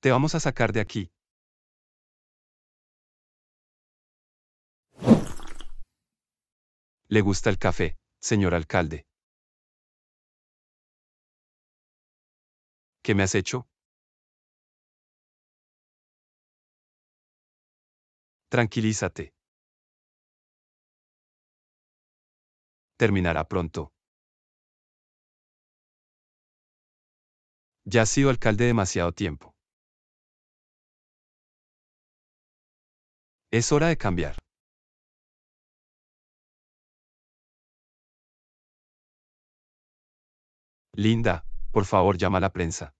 Te vamos a sacar de aquí. ¿Le gusta el café, señor alcalde? ¿Qué me has hecho? Tranquilízate. Terminará pronto. Ya has sido alcalde demasiado tiempo. Es hora de cambiar. Linda, por favor llama a la prensa.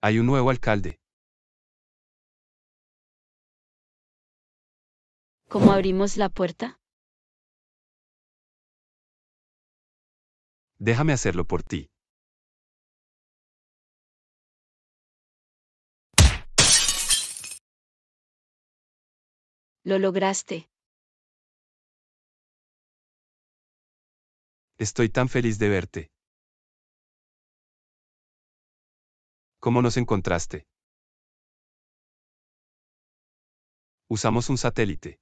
Hay un nuevo alcalde. ¿Cómo abrimos la puerta? Déjame hacerlo por ti. Lo lograste. Estoy tan feliz de verte. ¿Cómo nos encontraste? Usamos un satélite.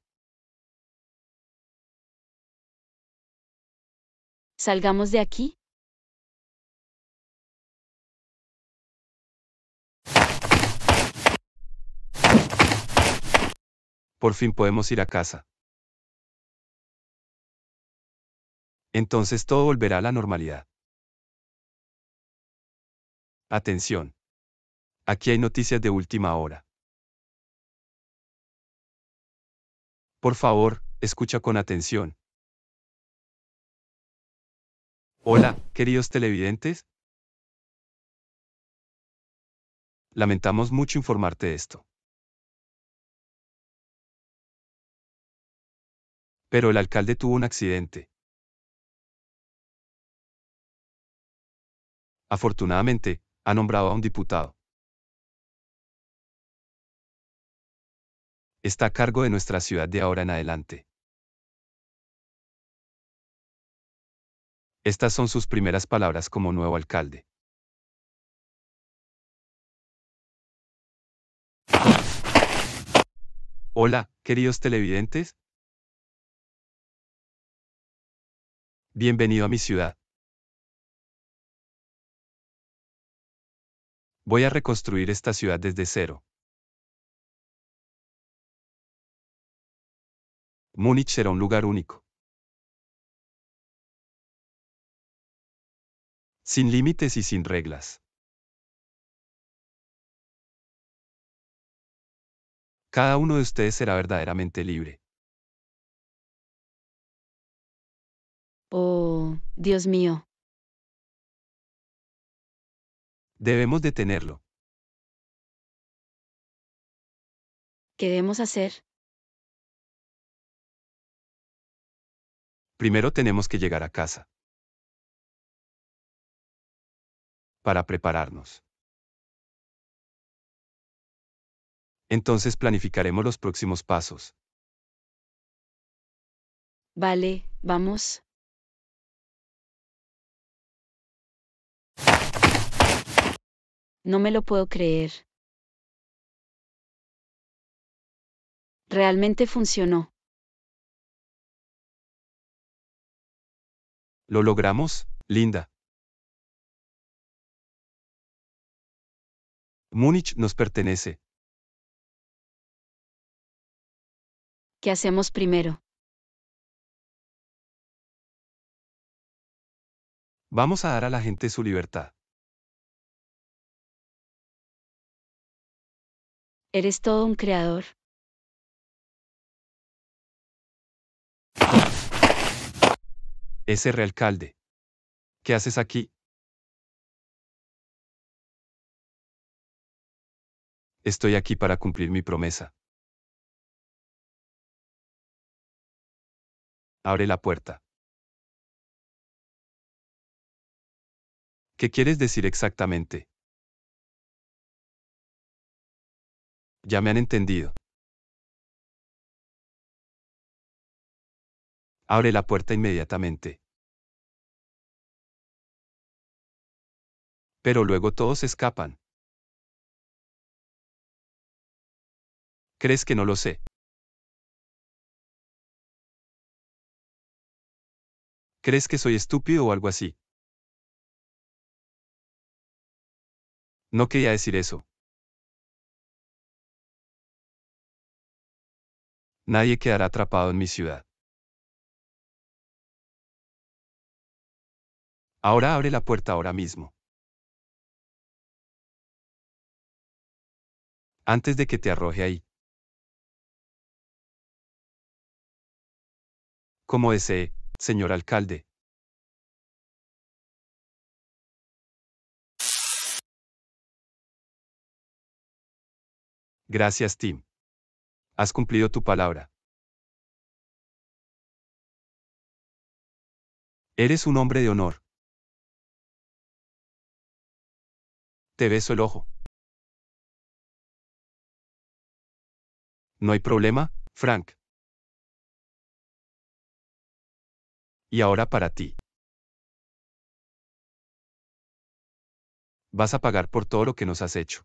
Salgamos de aquí. Por fin podemos ir a casa. Entonces todo volverá a la normalidad. Atención. Aquí hay noticias de última hora. Por favor, escucha con atención. Hola, queridos televidentes. Lamentamos mucho informarte de esto. Pero el alcalde tuvo un accidente. Afortunadamente, ha nombrado a un diputado. Está a cargo de nuestra ciudad de ahora en adelante. Estas son sus primeras palabras como nuevo alcalde. Hola, queridos televidentes. Bienvenido a mi ciudad. Voy a reconstruir esta ciudad desde cero. Múnich será un lugar único. Sin límites y sin reglas. Cada uno de ustedes será verdaderamente libre. Oh, Dios mío. Debemos detenerlo. ¿Qué debemos hacer? Primero tenemos que llegar a casa. Para prepararnos. Entonces planificaremos los próximos pasos. Vale, vamos. No me lo puedo creer. Realmente funcionó. ¿Lo logramos, Linda? Múnich nos pertenece. ¿Qué hacemos primero? Vamos a dar a la gente su libertad. Eres todo un creador. Ese realcalde. ¿Qué haces aquí? Estoy aquí para cumplir mi promesa. Abre la puerta. ¿Qué quieres decir exactamente? Ya me han entendido. Abre la puerta inmediatamente. Pero luego todos escapan. ¿Crees que no lo sé? ¿Crees que soy estúpido o algo así? No quería decir eso. Nadie quedará atrapado en mi ciudad. Ahora abre la puerta ahora mismo. Antes de que te arroje ahí. Como desee, señor alcalde. Gracias, Tim. Has cumplido tu palabra. Eres un hombre de honor. Te beso el ojo. No hay problema, Frank. Y ahora para ti. Vas a pagar por todo lo que nos has hecho.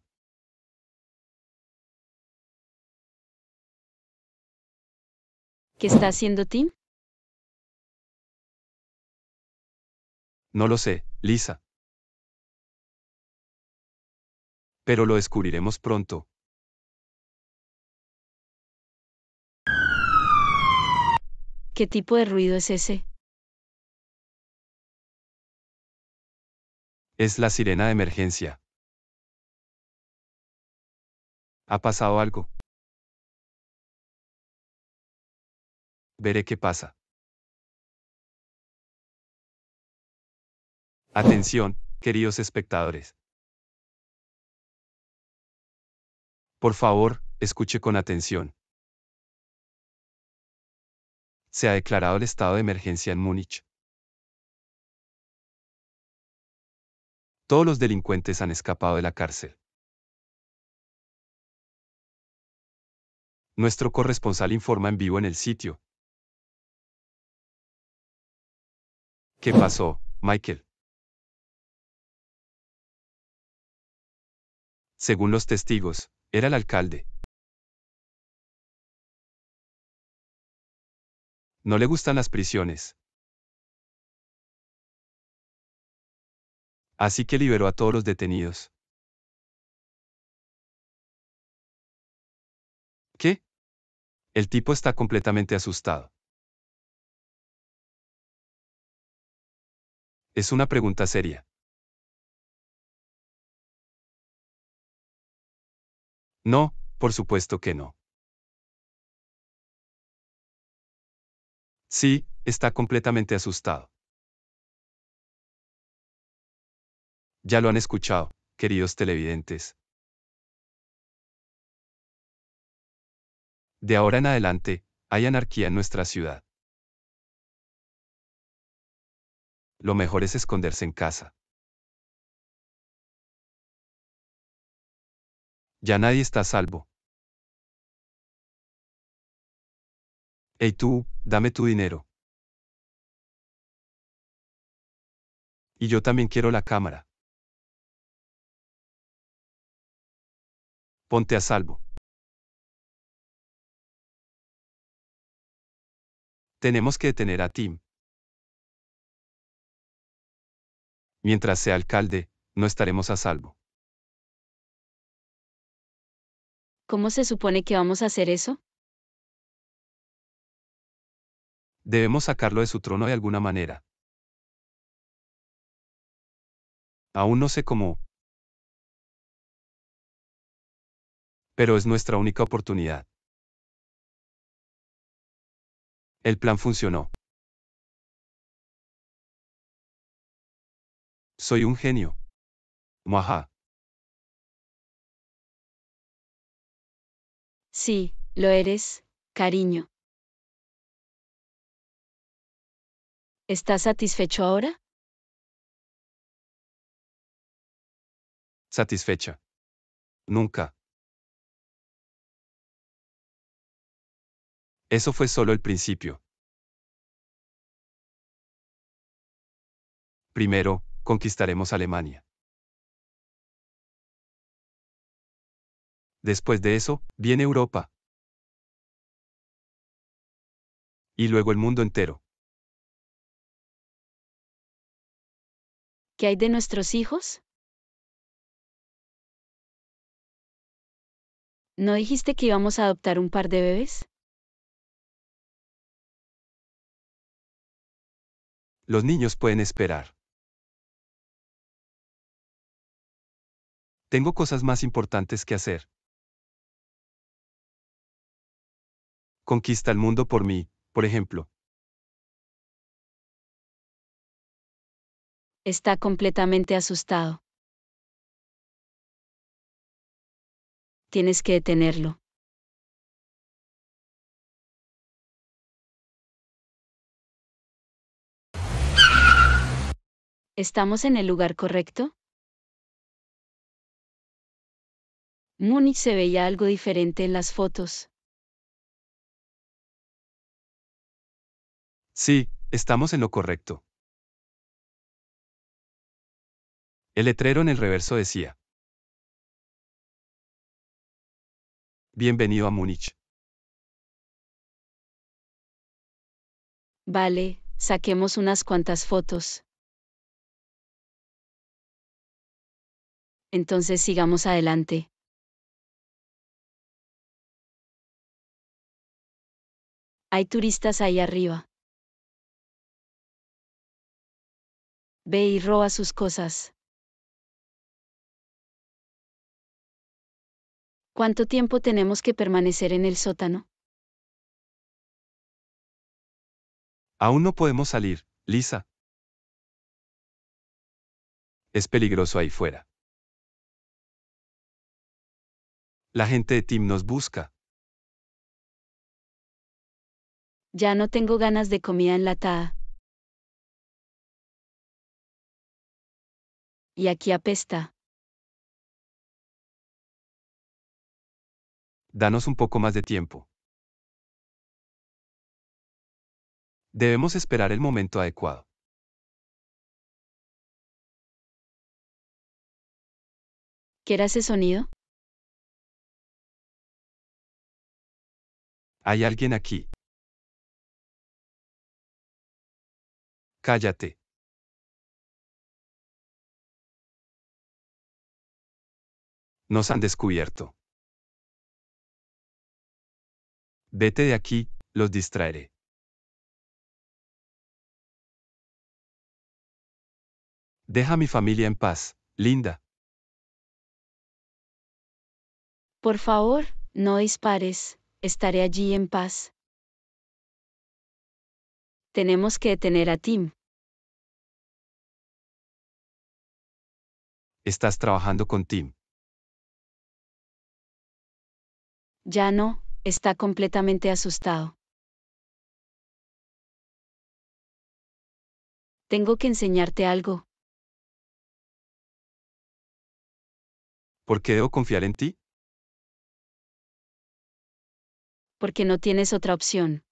¿Qué está haciendo Tim? No lo sé, Lisa. Pero lo descubriremos pronto. ¿Qué tipo de ruido es ese? Es la sirena de emergencia. ¿Ha pasado algo? Veré qué pasa. Atención, queridos espectadores. Por favor, escuche con atención. Se ha declarado el estado de emergencia en Múnich. Todos los delincuentes han escapado de la cárcel. Nuestro corresponsal informa en vivo en el sitio. ¿Qué pasó, Michael. Según los testigos, era el alcalde. No le gustan las prisiones. Así que liberó a todos los detenidos. ¿Qué? El tipo está completamente asustado. Es una pregunta seria. No, por supuesto que no. Sí, está completamente asustado. Ya lo han escuchado, queridos televidentes. De ahora en adelante, hay anarquía en nuestra ciudad. Lo mejor es esconderse en casa. Ya nadie está a salvo. Hey tú, dame tu dinero. Y yo también quiero la cámara. Ponte a salvo. Tenemos que detener a Tim. Mientras sea alcalde, no estaremos a salvo. ¿Cómo se supone que vamos a hacer eso? Debemos sacarlo de su trono de alguna manera. Aún no sé cómo. Pero es nuestra única oportunidad. El plan funcionó. Soy un genio. Maja. Sí, lo eres, cariño. ¿Estás satisfecho ahora? Satisfecha. Nunca. Eso fue solo el principio. Primero, conquistaremos Alemania. Después de eso, viene Europa. Y luego el mundo entero. ¿Qué hay de nuestros hijos? ¿No dijiste que íbamos a adoptar un par de bebés? Los niños pueden esperar. Tengo cosas más importantes que hacer. Conquista el mundo por mí, por ejemplo. Está completamente asustado. Tienes que detenerlo. ¿Estamos en el lugar correcto? Múnich se veía algo diferente en las fotos. Sí, estamos en lo correcto. El letrero en el reverso decía. Bienvenido a Múnich. Vale, saquemos unas cuantas fotos. Entonces sigamos adelante. Hay turistas ahí arriba. Ve y roba sus cosas. ¿Cuánto tiempo tenemos que permanecer en el sótano? Aún no podemos salir, Lisa. Es peligroso ahí fuera. La gente de Tim nos busca. Ya no tengo ganas de comida enlatada. Y aquí apesta. Danos un poco más de tiempo. Debemos esperar el momento adecuado. ¿Qué era ese sonido? Hay alguien aquí. Cállate. Nos han descubierto. Vete de aquí, los distraeré. Deja a mi familia en paz, Linda. Por favor, no dispares, estaré allí en paz. Tenemos que detener a Tim. Estás trabajando con Tim. Ya no, está completamente asustado. Tengo que enseñarte algo. ¿Por qué debo confiar en ti? porque no tienes otra opción.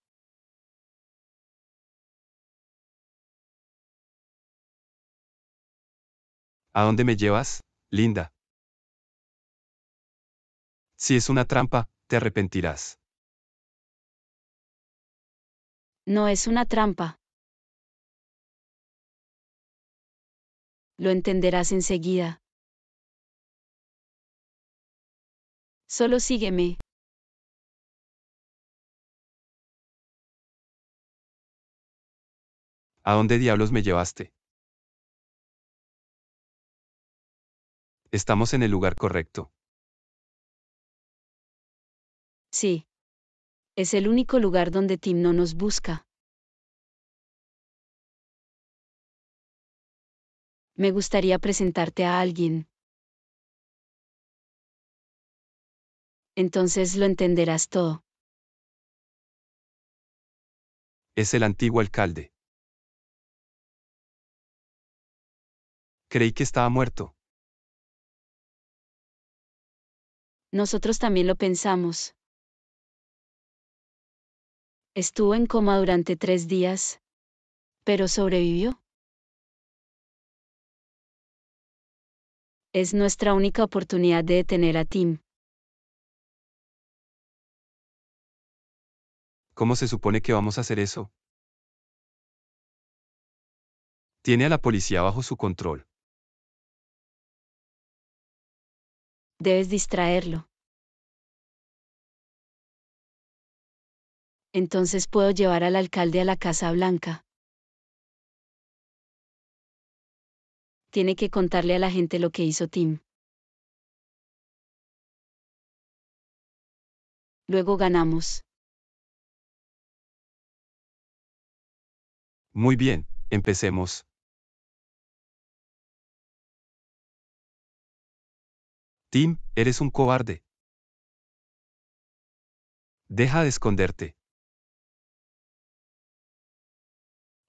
¿A dónde me llevas, Linda? Si es una trampa, te arrepentirás. No es una trampa. Lo entenderás enseguida. Solo sígueme. ¿A dónde diablos me llevaste? Estamos en el lugar correcto. Sí. Es el único lugar donde Tim no nos busca. Me gustaría presentarte a alguien. Entonces lo entenderás todo. Es el antiguo alcalde. Creí que estaba muerto. Nosotros también lo pensamos. Estuvo en coma durante tres días, pero sobrevivió. Es nuestra única oportunidad de detener a Tim. ¿Cómo se supone que vamos a hacer eso? Tiene a la policía bajo su control. Debes distraerlo. Entonces puedo llevar al alcalde a la Casa Blanca. Tiene que contarle a la gente lo que hizo Tim. Luego ganamos. Muy bien, empecemos. Tim, eres un cobarde. Deja de esconderte.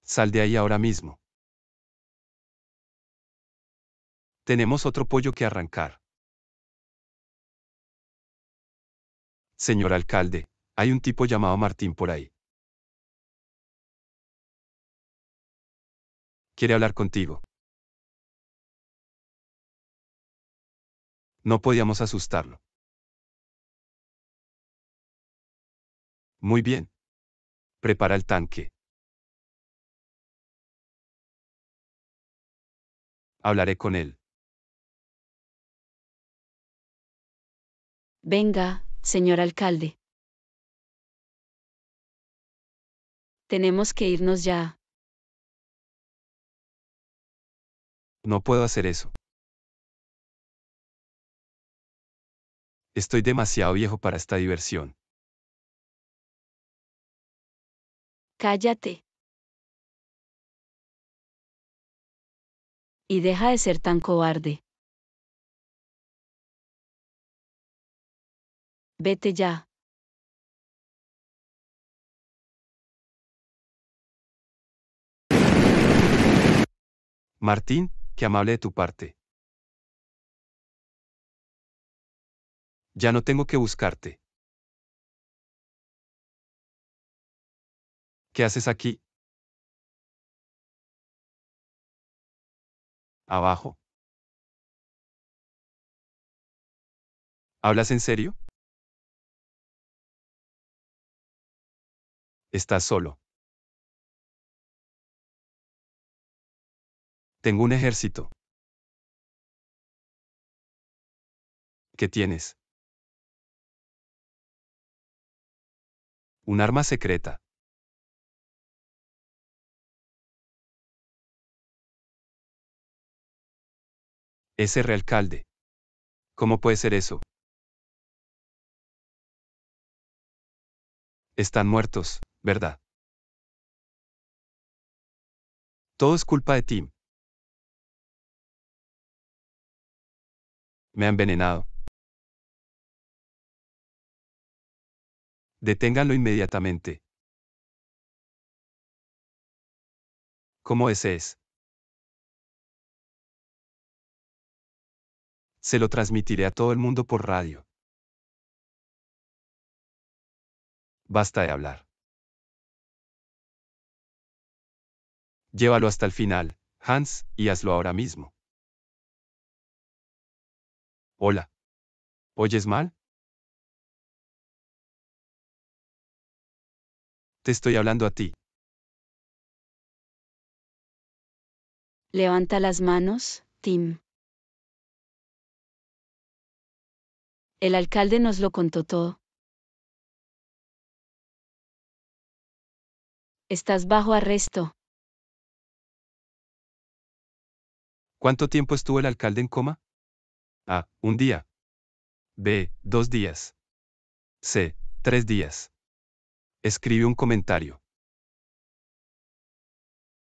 Sal de ahí ahora mismo. Tenemos otro pollo que arrancar. Señor alcalde, hay un tipo llamado Martín por ahí. Quiere hablar contigo. No podíamos asustarlo. Muy bien. Prepara el tanque. Hablaré con él. Venga, señor alcalde. Tenemos que irnos ya. No puedo hacer eso. Estoy demasiado viejo para esta diversión. Cállate. Y deja de ser tan cobarde. Vete ya. Martín, qué amable de tu parte. Ya no tengo que buscarte. ¿Qué haces aquí? Abajo. ¿Hablas en serio? Estás solo. Tengo un ejército. ¿Qué tienes? Un arma secreta. Ese realcalde. ¿Cómo puede ser eso? Están muertos, ¿verdad? Todo es culpa de Tim. Me ha envenenado. Deténganlo inmediatamente. ¿Cómo ese es? Se lo transmitiré a todo el mundo por radio. Basta de hablar. Llévalo hasta el final, Hans, y hazlo ahora mismo. Hola. ¿Oyes mal? Te estoy hablando a ti. Levanta las manos, Tim. El alcalde nos lo contó todo. Estás bajo arresto. ¿Cuánto tiempo estuvo el alcalde en coma? A. Un día. B. Dos días. C. Tres días. Escribe un comentario.